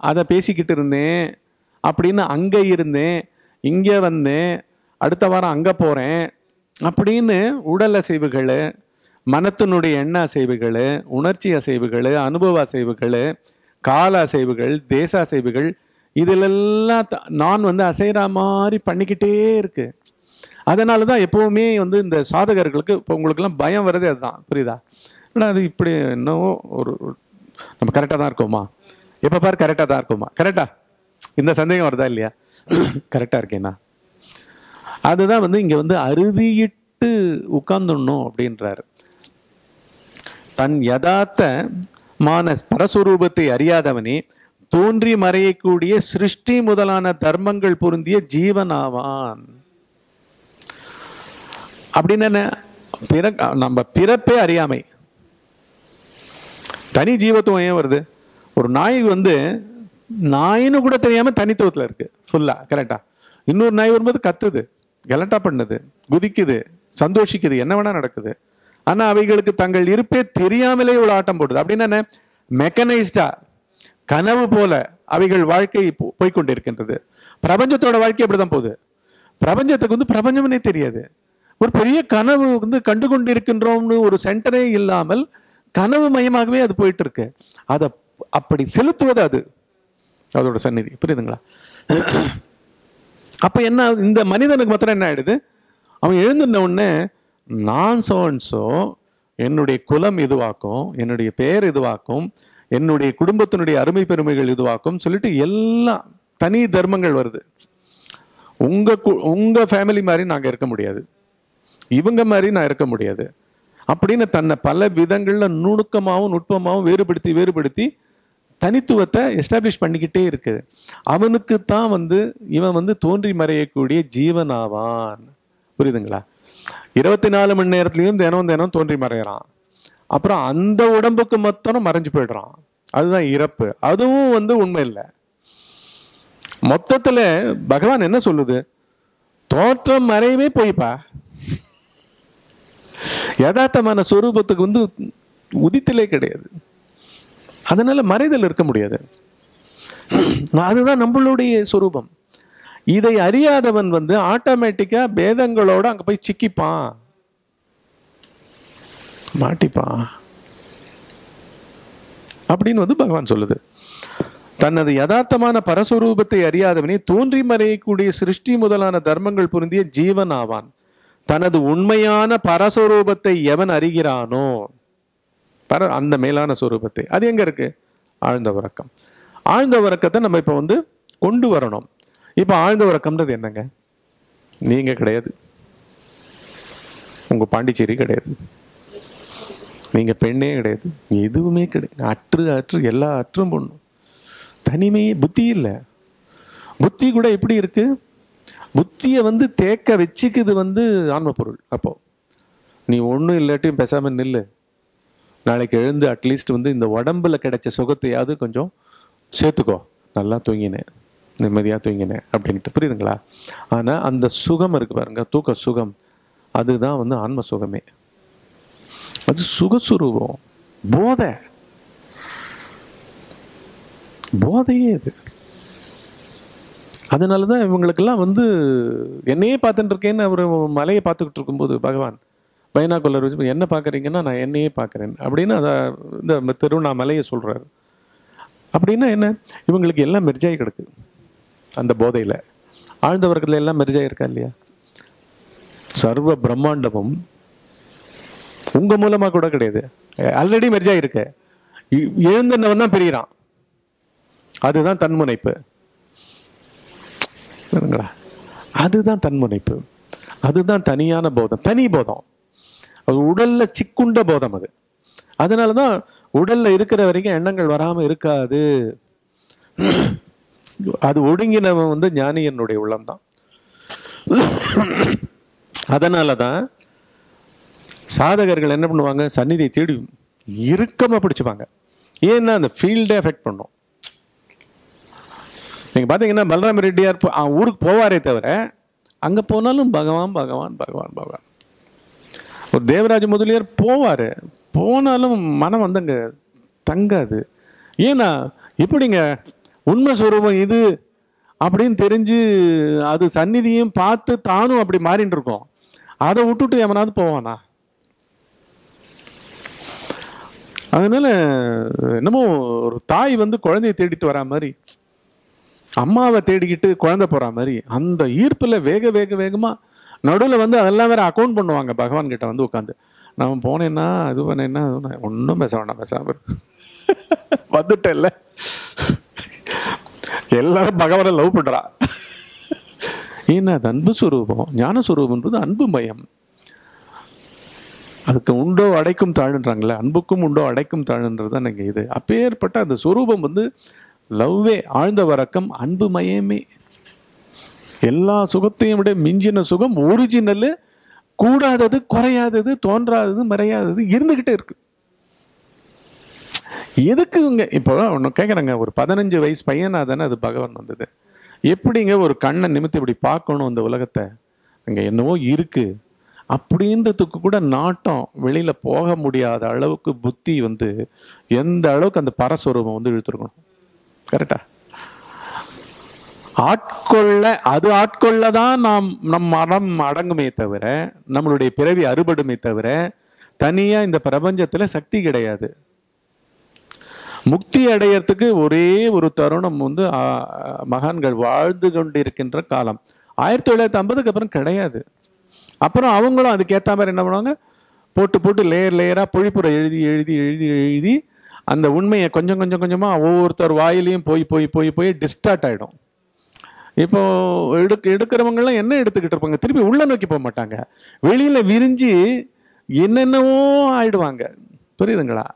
அதை பேசிக்கிட்டு இருந்தேன் அப்படின்னு அங்கே இருந்தேன் இங்கே வந்தேன் அடுத்த வாரம் அங்கே போகிறேன் அப்படின்னு உடல் அசைவுகள் மனத்தினுடைய எண்ண அசைவுகள் உணர்ச்சி அசைவுகள் அனுபவ அசைவுகள் கால அசைவுகள் தேச அசைவுகள் இதிலெல்லாம் த- நான் வந்து அசைகிற மாதிரி பண்ணிக்கிட்டே இருக்கு. அதனால தான் எப்போவுமே வந்து இந்த சாதகர்களுக்கு இப்போ உங்களுக்குலாம் பயம் வர்றதே அதுதான். புரியுதா? ஆனால் அது இப்படி என்னவோ ஒரு நம்ம கரெக்டாக தான் இருக்கோமா? எப்போ பாரு கரெக்டாக தான் இருக்கோமா? கரெக்டா இந்த சந்தேகம் வருதா இல்லையா? கரெக்டாக இருக்கேண்ணா அதுதான் வந்து இங்கே வந்து அறுதியிட்டு உட்கார்ந்துடணும் அப்படின்றாரு. தன் யதார்த்த மான பரஸ்வரூபத்தை அறியாதவனே தோன்றி மறையக்கூடிய சிருஷ்டி முதலான தர்மங்கள் பொருந்திய ஜீவனாவான். அப்படின்னு என்ன? பிற நம்ம பிறப்பே அறியாமை. தனி ஜீவத்துவம் ஏன் வருது? ஒரு நாய் வந்து நாயின்னு கூட தெரியாம தனித்துவத்துல இருக்கு. ஃபுல்லா கரெக்டா இன்னொரு நாய் வரும்போது கத்துது. கலட்டா பண்ணுது குதிக்குது சந்தோஷிக்குது என்ன வேணா நடக்குது. ஆனா அவைகளுக்கு தங்கள் இருப்பே தெரியாமலே இவ்வளவு ஆட்டம் போடுது. அப்படின்னா என்ன மெக்கனைஸ்டா கனவு போல அவைகள் வாழ்க்கை போ- போய்க்கொண்டிருக்கின்றது பிரபஞ்சத்தோட வாழ்க்கை அப்படிதான் போகுது. பிரபஞ்சத்துக்கு வந்து பிரபஞ்சம்னே தெரியாது. ஒரு பெரிய கனவு வந்து கண்டு கொண்டிருக்கின்றோம்னு ஒரு சென்டரே இல்லாமல் கனவு மயமாகவே அது போயிட்டு இருக்கு அதை அப்படி செலுத்துவது அது. அதோட சந்நிதி. புரியுதுங்களா? அப்போ என்ன இந்த மனிதனுக்கு மாத்திரம் என்ன ஆயிடுது? அவன் எழுந்திருந்த உடனே நான் சோன்சோ என்னுடைய குலம் இதுவாக்கும் என்னுடைய பெயர் இதுவாக்கும் என்னுடைய குடும்பத்தினுடைய அருமை பெருமைகள் இதுவாக்கும் சொல்லிட்டு எல்லாம் தனி தர்மங்கள் வருது. உங்க கு- உங்க ஃபேமிலி மாதிரி நாங்கள் இருக்க முடியாது. இவங்க மாதிரி நான் இருக்க முடியாது. அப்படின்னு தன்னை பல விதங்களில் நுணுக்கமாகவும் நுட்பமாகவும் வேறுபடுத்தி வேறுபடுத்தி தனித்துவத்தை எஸ்டாப்ளிஷ் பண்ணிக்கிட்டே இருக்கு அவனுக்கு தான் வந்து இவன் வந்து தோன்றி மறையக்கூடிய ஜீவனாவான். புரியுதுங்களா? இருபத்தி நாலு மணி நேரத்துலையும் தினம் தினம் தோன்றி மறையிறான். அப்புறம் அந்த உடம்புக்கு மொத்தம் மறைஞ்சு போயிடுறான். அதுதான் இறப்பு. அதுவும் வந்து உண்மை இல்லை. மொத்தத்துல பகவான் என்ன சொல்லுது? தோற்றம் மறையவே போய்ப்பா? யதார்த்தமான சொரூபத்துக்கு வந்து உதித்தலே கிடையாது. அதனால் மறைதல் இருக்க முடியாது. அதுதான் நம்மளுடைய சுரூபம். இதை அறியாதவன் வந்து ஆட்டோமேட்டிக்காக பேதங்களோடு அங்கே போய் சிக்கிப்பான். மாட்டிப்பான். அப்படின்னு வந்து பகவான் சொல்லுது. தனது யதார்த்தமான பரஸ்வரூபத்தை அறியாதவனே தோன்றி மறையக்கூடிய சிருஷ்டி முதலான தர்மங்கள் புரிந்திய ஜீவன் ஆவான். தனது உண்மையான பரஸ்வரூபத்தை எவன் அறிகிறானோ பர அந்த மேலான சொரூபத்தை. அது எங்கே இருக்குது ஆழ்ந்த உறக்கம். ஆழ்ந்த உறக்கத்தை நம்ம இப்போ வந்து கொண்டு வரணும். இப்போ ஆழ்ந்த உறக்கம்ன்றது என்னங்க? நீங்கள் கிடையாது. உங்கள் பாண்டிச்சேரி கிடையாது. நீங்கள் பெண்ணே கிடையாது. எதுவுமே கிடையாது அற்று அற்று எல்லா அற்றும் பொண்ணும் தனிமையே புத்தி இல்லை. புத்தி கூட எப்படி இருக்குது புத்தியை வந்து தேக்க வச்சுக்குது வந்து ஆன்ம பொருள் அப்போது நீ ஒன்றும் இல்லாட்டியும் பேசாமல் நில்லு. நாளைக்கு எழுந்து அட்லீஸ்ட் வந்து இந்த உடம்புல கிடைச்ச சுகத்தையாவது கொஞ்சம் சேர்த்துக்கோ. நல்லா தூங்கினேன் நிம்மதியாக தூங்கினேன் அப்படின்ட்டு. புரியுதுங்களா? ஆனால் அந்த சுகம் இருக்கு பாருங்க. தூக்க சுகம். அதுதான் வந்து ஆன்ம சுகமே. அது சுகஸ்வரூபம். போதை. போதையே அது அதனால தான் இவங்களுக்கெல்லாம் வந்து என்னையே பார்த்துட்டு இருக்கேன்னு அவர் மலையை பார்த்துக்கிட்டு இருக்கும்போது பகவான் பைனாகுலர் வச்சு என்ன பார்க்குறீங்கன்னா நான் என்னையே பார்க்குறேன். அப்படின்னு அதை இந்த திருவண்ணாமலையை சொல்கிறாரு அப்படின்னா என்ன? இவங்களுக்கு எல்லாம் மெர்ஜாய் கிடக்கு. அந்த போதையில். ஆழ்ந்த வர்க்கத்தில் எல்லாம் மெர்ஜாய் இருக்கா இல்லையா? சர்வ பிரம்மாண்டமும் உங்கள் மூலமாக கூட கிடையாது. ஆல்ரெடி மெர்ஜாய் இருக்கு. இ- எழுந்தவன் தான் பிரிகிறான் அதுதான் தன்முனைப்பு அதுதான் தன்முனைப்பு அதுதான் தனியான போதம். தனி போதம். அது உடல்ல சிக்குண்ட போதம் அது. அதனாலதான் உடல்ல இருக்கிற வரைக்கும் எண்ணங்கள் வராம இருக்காது. அது ஒடுங்கினவன் வந்து ஞானியனுடைய உள்ளம்தான். அதனாலதான் சாதகர்கள் என்ன பண்ணுவாங்க? சந்நிதியை தேடி இறுக்கமா பிடிச்சுப்பாங்க. ஏன்னா அந்த ஃபீல்டே எஃபெக்ட் பண்ணும். நீங்க பாத்தீங்கன்னா பலராம ரெட்டியார் ஊருக்கு போவாரே தவிர அங்க போனாலும் பகவான் பகவான் பகவான் பகவான். ஒரு தேவராஜ முதலியார் போவார். போனாலும் மனம் வந்தங்க தங்காது. ஏன்னா எப்படிங்க? உண்மை சுரூபம் இது அப்படின்னு தெரிஞ்சு அது சந்நிதியும் பார்த்து தானும் அப்படி மாறிட்டு இருக்கோம் அதை விட்டுட்டு எவனாவது போவானா? அதனால என்னமோ ஒரு தாய் வந்து குழந்தைய தேடிட்டு வரா மாதிரி அம்மாவை தேடிக்கிட்டு குழந்தை போற மாதிரி அந்த ஈர்ப்புல வேக வேக வேகமா நடுவில் வந்து அதெல்லாம் வேற அக்கௌண்ட் பண்ணுவாங்க. பகவான் கிட்ட வந்து உட்காந்து நான் போனேன்னா அது பண்ணேன்னா ஒன்றும் பேச வேண்டாம் பேசாம இரு. வந்துட்டேன்ல. எல்லாரும் பகவானை லவ் பண்றா. ஏன்னா அது அன்பு சுரூபம். ஞான சுரூபம்ன்றது அன்பு மயம். அதுக்கு உண்டோ அடைக்கும் தாழ்ன்றாங்களே அன்புக்கும் உண்டோ அடைக்கும் தாழ்ன்றது தான் எனக்கு இது. அப்பேற்பட்ட அந்த சுரூபம் வந்து லவ்வே ஆழ்ந்த வரக்கம் அன்பு மயமே. எல்லா சுகத்தையும் விட மிஞ்சின சுகம் ஒரிஜினல் கூடாதது குறையாதது தோன்றாதது மறையாதது இருந்துக்கிட்டே இருக்கு. எதுக்குங்க இப்போ ஒன்று கேட்குறேங்க ஒரு பதினஞ்சு வயசு பையனா தானே அது பகவான் வந்தது. எப்படிங்க ஒரு கண்ணை நிமித்தி இப்படி பார்க்கணும் இந்த உலகத்தை? அங்கே என்னவோ இருக்கு. அப்படின்றதுக்கு கூட நாட்டம் வெளியில போக முடியாத அளவுக்கு புத்தி வந்து எந்த அளவுக்கு அந்த பரஸ்வரூபம் வந்து இழுத்துருக்கணும். கரெக்டா ஆட்கொள்ள அது ஆட்கொள்ள தான் நாம் நம் மனம் அடங்குமே தவிர நம்மளுடைய பிறவி அறுபடுமே தவிர தனியா இந்த பிரபஞ்சத்துல சக்தி கிடையாது. முக்தி அடையறதுக்கு ஒரே ஒரு தருணம் வந்து மகான்கள் வாழ்ந்து கொண்டிருக்கின்ற காலம். ஆயிரத்தி தொள்ளாயிரத்தி ஐம்பதுக்கு அப்புறம் கிடையாது. அப்புறம் அவங்களும் அதுக்கேற்ற மாதிரி என்ன பண்ணுவாங்க? போட்டு போட்டு லேயர் லேயராக பொழிப்புரை எழுதி எழுதி எழுதி எழுதி அந்த உண்மையை கொஞ்சம் கொஞ்சம் கொஞ்சமாக ஒவ்வொருத்தர் வாயிலையும் போய் போய் போய் போய் டிஸ்டார்ட் ஆகிடும் இப்போ எடுக்க எடுக்கிறவங்கலாம் என்ன எடுத்துக்கிட்டு இருப்பாங்க? திருப்பி உள்ள நோக்கி போக மாட்டாங்க. வெளியில விரிஞ்சு என்னென்னவோ ஆயிடுவாங்க. புரியுதுங்களா?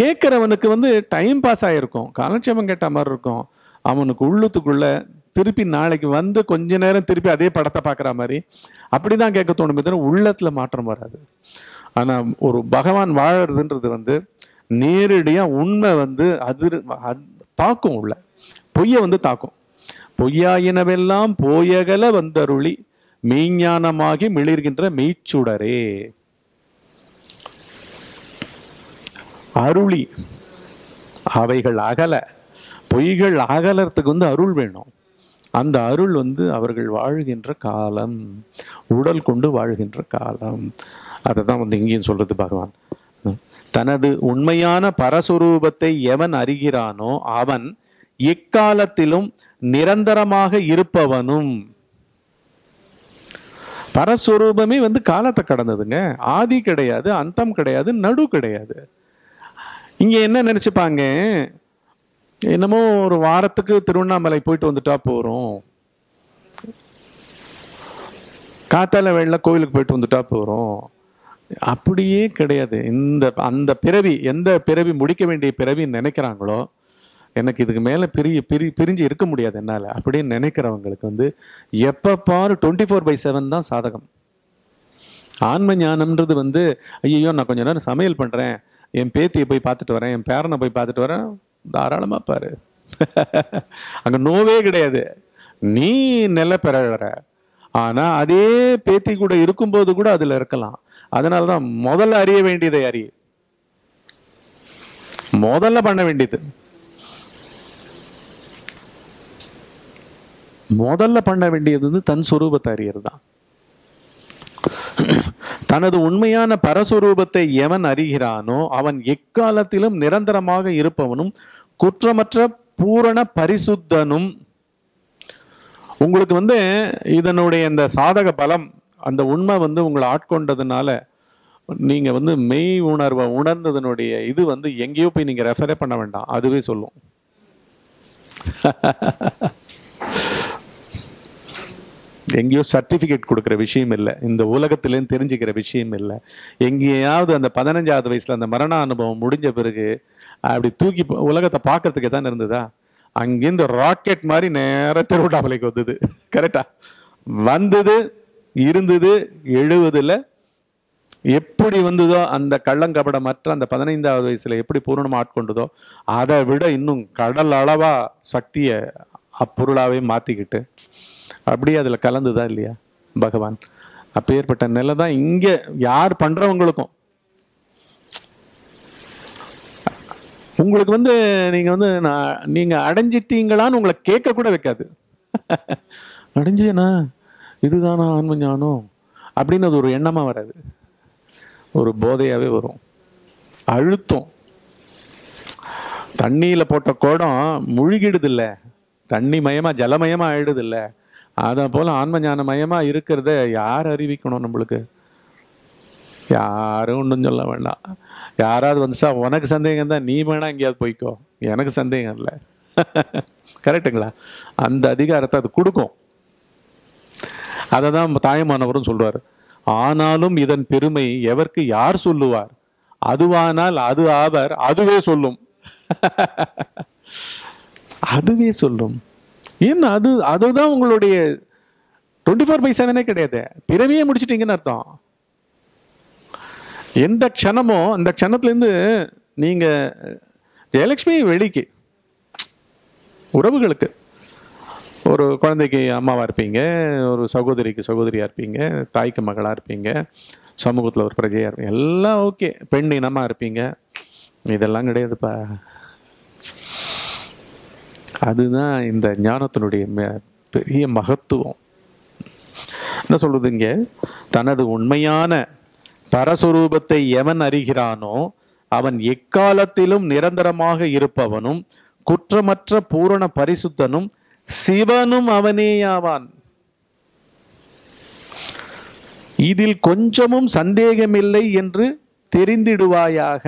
கேட்குறவனுக்கு வந்து டைம் பாஸ் ஆகிருக்கும் காலட்சேபம் கேட்ட மாதிரி இருக்கும். அவனுக்கு உள்ளத்துக்குள்ளே திருப்பி நாளைக்கு வந்து கொஞ்ச நேரம் திருப்பி அதே படத்தை பார்க்குற மாதிரி அப்படிதான் கேட்க தோணுமே. தவிர உள்ளத்துல மாற்றம் வராது. ஆனா ஒரு பகவான் வாழறதுன்றது வந்து நேரடியா உண்மை வந்து அதிர் அது தாக்கும் உள்ள. பொய்யை வந்து தாக்கும். பொய்யாயினவெல்லாம் போயகல வந்தருளி மெய்ஞானமாகி மிளிர்கின்ற மெய்ச்சுடரே. அருளி அவைகள் அகல பொய்கள் அகலறதுக்கு வந்து அருள் வேணும். அந்த அருள் வந்து அவர்கள் வாழ்கின்ற காலம் உடல் கொண்டு வாழ்கின்ற காலம். அதை தான் வந்து இங்கேயும் சொல்றது பகவான். தனது உண்மையான பரஸ்வரூபத்தை எவன் அறிகிறானோ அவன் எக்காலத்திலும் நிரந்தரமாக இருப்பவனும். பரஸ்வரூபமே வந்து காலத்தை கடந்ததுங்க. ஆதி கிடையாது அந்தம் கிடையாது நடு கிடையாது. இங்க என்ன நினைச்சுப்பாங்க? என்னமோ ஒரு வாரத்துக்கு திருவண்ணாமலை போயிட்டு வந்துட்டா போறோம். காத்தால வெள்ள கோவிலுக்கு போயிட்டு வந்துட்டா போறோம். அப்படியே கிடையாது. இந்த அந்த பிறவி எந்த பிறவி முடிக்க வேண்டிய பிறவின்னு நினைக்கிறாங்களோ எனக்கு இதுக்கு மேலே பிரிய பிரி பிரிஞ்சு இருக்க முடியாது என்னால. அப்படின்னு நினைக்கிறவங்களுக்கு வந்து எப்போ பாரு டுவெண்ட்டி ஃபோர் பை செவன் தான் சாதகம். ஆன்ம ஞானம்ன்றது வந்து ஐயோ நான் கொஞ்ச நேரம் சமையல் பண்றேன். என் பேத்தியை போய் பார்த்துட்டு வரேன். என் பேரனை போய் பார்த்துட்டு வரேன். தாராளமா பாரு. அங்க நோவே கிடையாது. நீ நில பெறற ஆனா அதே பேத்தி கூட இருக்கும்போது கூட அதுல இருக்கலாம். அதனால தான் முதல்ல அறிய வேண்டியதை அறிய. முதல்ல பண்ண வேண்டியது. முதல்ல பண்ண வேண்டியது வந்து தன் சுரூபத்தை அறியறது தான் தனது உண்மையான பரஸ்வரூபத்தை எவன் அறிகிறானோ அவன் எக்காலத்திலும் நிரந்தரமாக இருப்பவனும் குற்றமற்ற பூரண பரிசுத்தனும். உங்களுக்கு வந்து இதனுடைய இந்த சாதக பலம் அந்த உண்மை வந்து உங்களை ஆட்கொண்டதுனால நீங்கள் வந்து மெய் உணர்வை உணர்ந்ததனுடைய இது வந்து எங்கேயோ போய் நீங்கள் ரெஃபரே பண்ண வேண்டாம். அதுவே சொல்லும். எங்கேயோ சர்டிஃபிகேட் கொடுக்குற விஷயம் இல்லை. இந்த உலகத்திலேருந்து தெரிஞ்சுக்கிற விஷயம் இல்லை. எங்கேயாவது அந்த பதினஞ்சாவது வயசில் அந்த மரண அனுபவம் முடிஞ்ச பிறகு அப்படி தூக்கி உலகத்தை பார்க்கறதுக்கு தான் இருந்ததா? அங்கேருந்து ராக்கெட் மாதிரி நேராக திருவண்ணாமலைக்கு வந்தது. கரெக்டா வந்தது இருந்தது எழுவதில் எப்படி வந்ததோ அந்த கள்ளங்கபடமற்ற அந்த பதினைந்தாவது வயசில் எப்படி பூரணமாக ஆட்கொண்டதோ அதை விட இன்னும் கடல் அளவாக சக்தியை அப்பொருளாகவே மாற்றிக்கிட்டு அப்படியே அதில் கலந்துதா இல்லையா? பகவான். அப்பேற்பட்ட நிலை தான் இங்கே யார் பண்ணுறவங்களுக்கும் உங்களுக்கு வந்து நீங்கள் வந்து நான் நீங்கள் அடைஞ்சிட்டீங்களான்னு உங்களை கேட்க கூட வைக்காது. அடைஞ்சேனா? இதுதானா ஆன்ம ஞானம்? அப்படின்னு அது ஒரு எண்ணமாக வராது. ஒரு போதையாகவே வரும். அழுத்தம். தண்ணியில் போட்ட குடம் முழுகிடுதுல்ல. தண்ணி மயமாக ஜலமயமாக ஆயிடுதில்லை. அதை போல் ஆன்ம ஞான இருக்கிறத யார் அறிவிக்கணும் நம்மளுக்கு? யாரும் ஒன்றும் சொல்ல வேண்டாம். யாராவது வந்துச்சா உனக்கு சந்தேகம் தான் நீ வேணா எங்கேயாவது போய்க்கோ. எனக்கு சந்தேகம் இல்லை. கரெக்டுங்களா அந்த அதிகாரத்தை அது கொடுக்கும். அதை தான் தாயமானவரும் சொல்றாரு. ஆனாலும் இதன் பெருமை எவருக்கு யார் சொல்லுவார்? அதுவானால் அது ஆவர் அதுவே சொல்லும். அதுவே சொல்லும். ஏன்னா அது அதுதான் உங்களுடைய டுவெண்ட்டி ஃபோர் பை செவனே கிடையாது. பிறவியே முடிச்சிட்டிங்கன்னு அர்த்தம். எந்த க்ஷணமோ அந்த க்ஷணத்துலேருந்து நீங்கள் ஜெயலக்ஷ்மி வெளிக்கு உறவுகளுக்கு ஒரு குழந்தைக்கு அம்மாவாக இருப்பீங்க ஒரு சகோதரிக்கு சகோதரியாக இருப்பீங்க தாய்க்கு மகளாக இருப்பீங்க சமூகத்தில் ஒரு பிரஜையாக இருப்பீங்க எல்லாம் ஓகே பெண் இனமாக இருப்பீங்க. இதெல்லாம் கிடையாதுப்பா. அதுதான் இந்த ஞானத்தினுடைய பெரிய மகத்துவம். என்ன சொல்றது இங்க? தனது உண்மையான பரஸ்வரூபத்தை எவன் அறிகிறானோ அவன் எக்காலத்திலும் நிரந்தரமாக இருப்பவனும் குற்றமற்ற பூரண பரிசுத்தனும் சிவனும் அவனேயாவான். இதில் கொஞ்சமும் சந்தேகமில்லை என்று தெரிந்திடுவாயாக.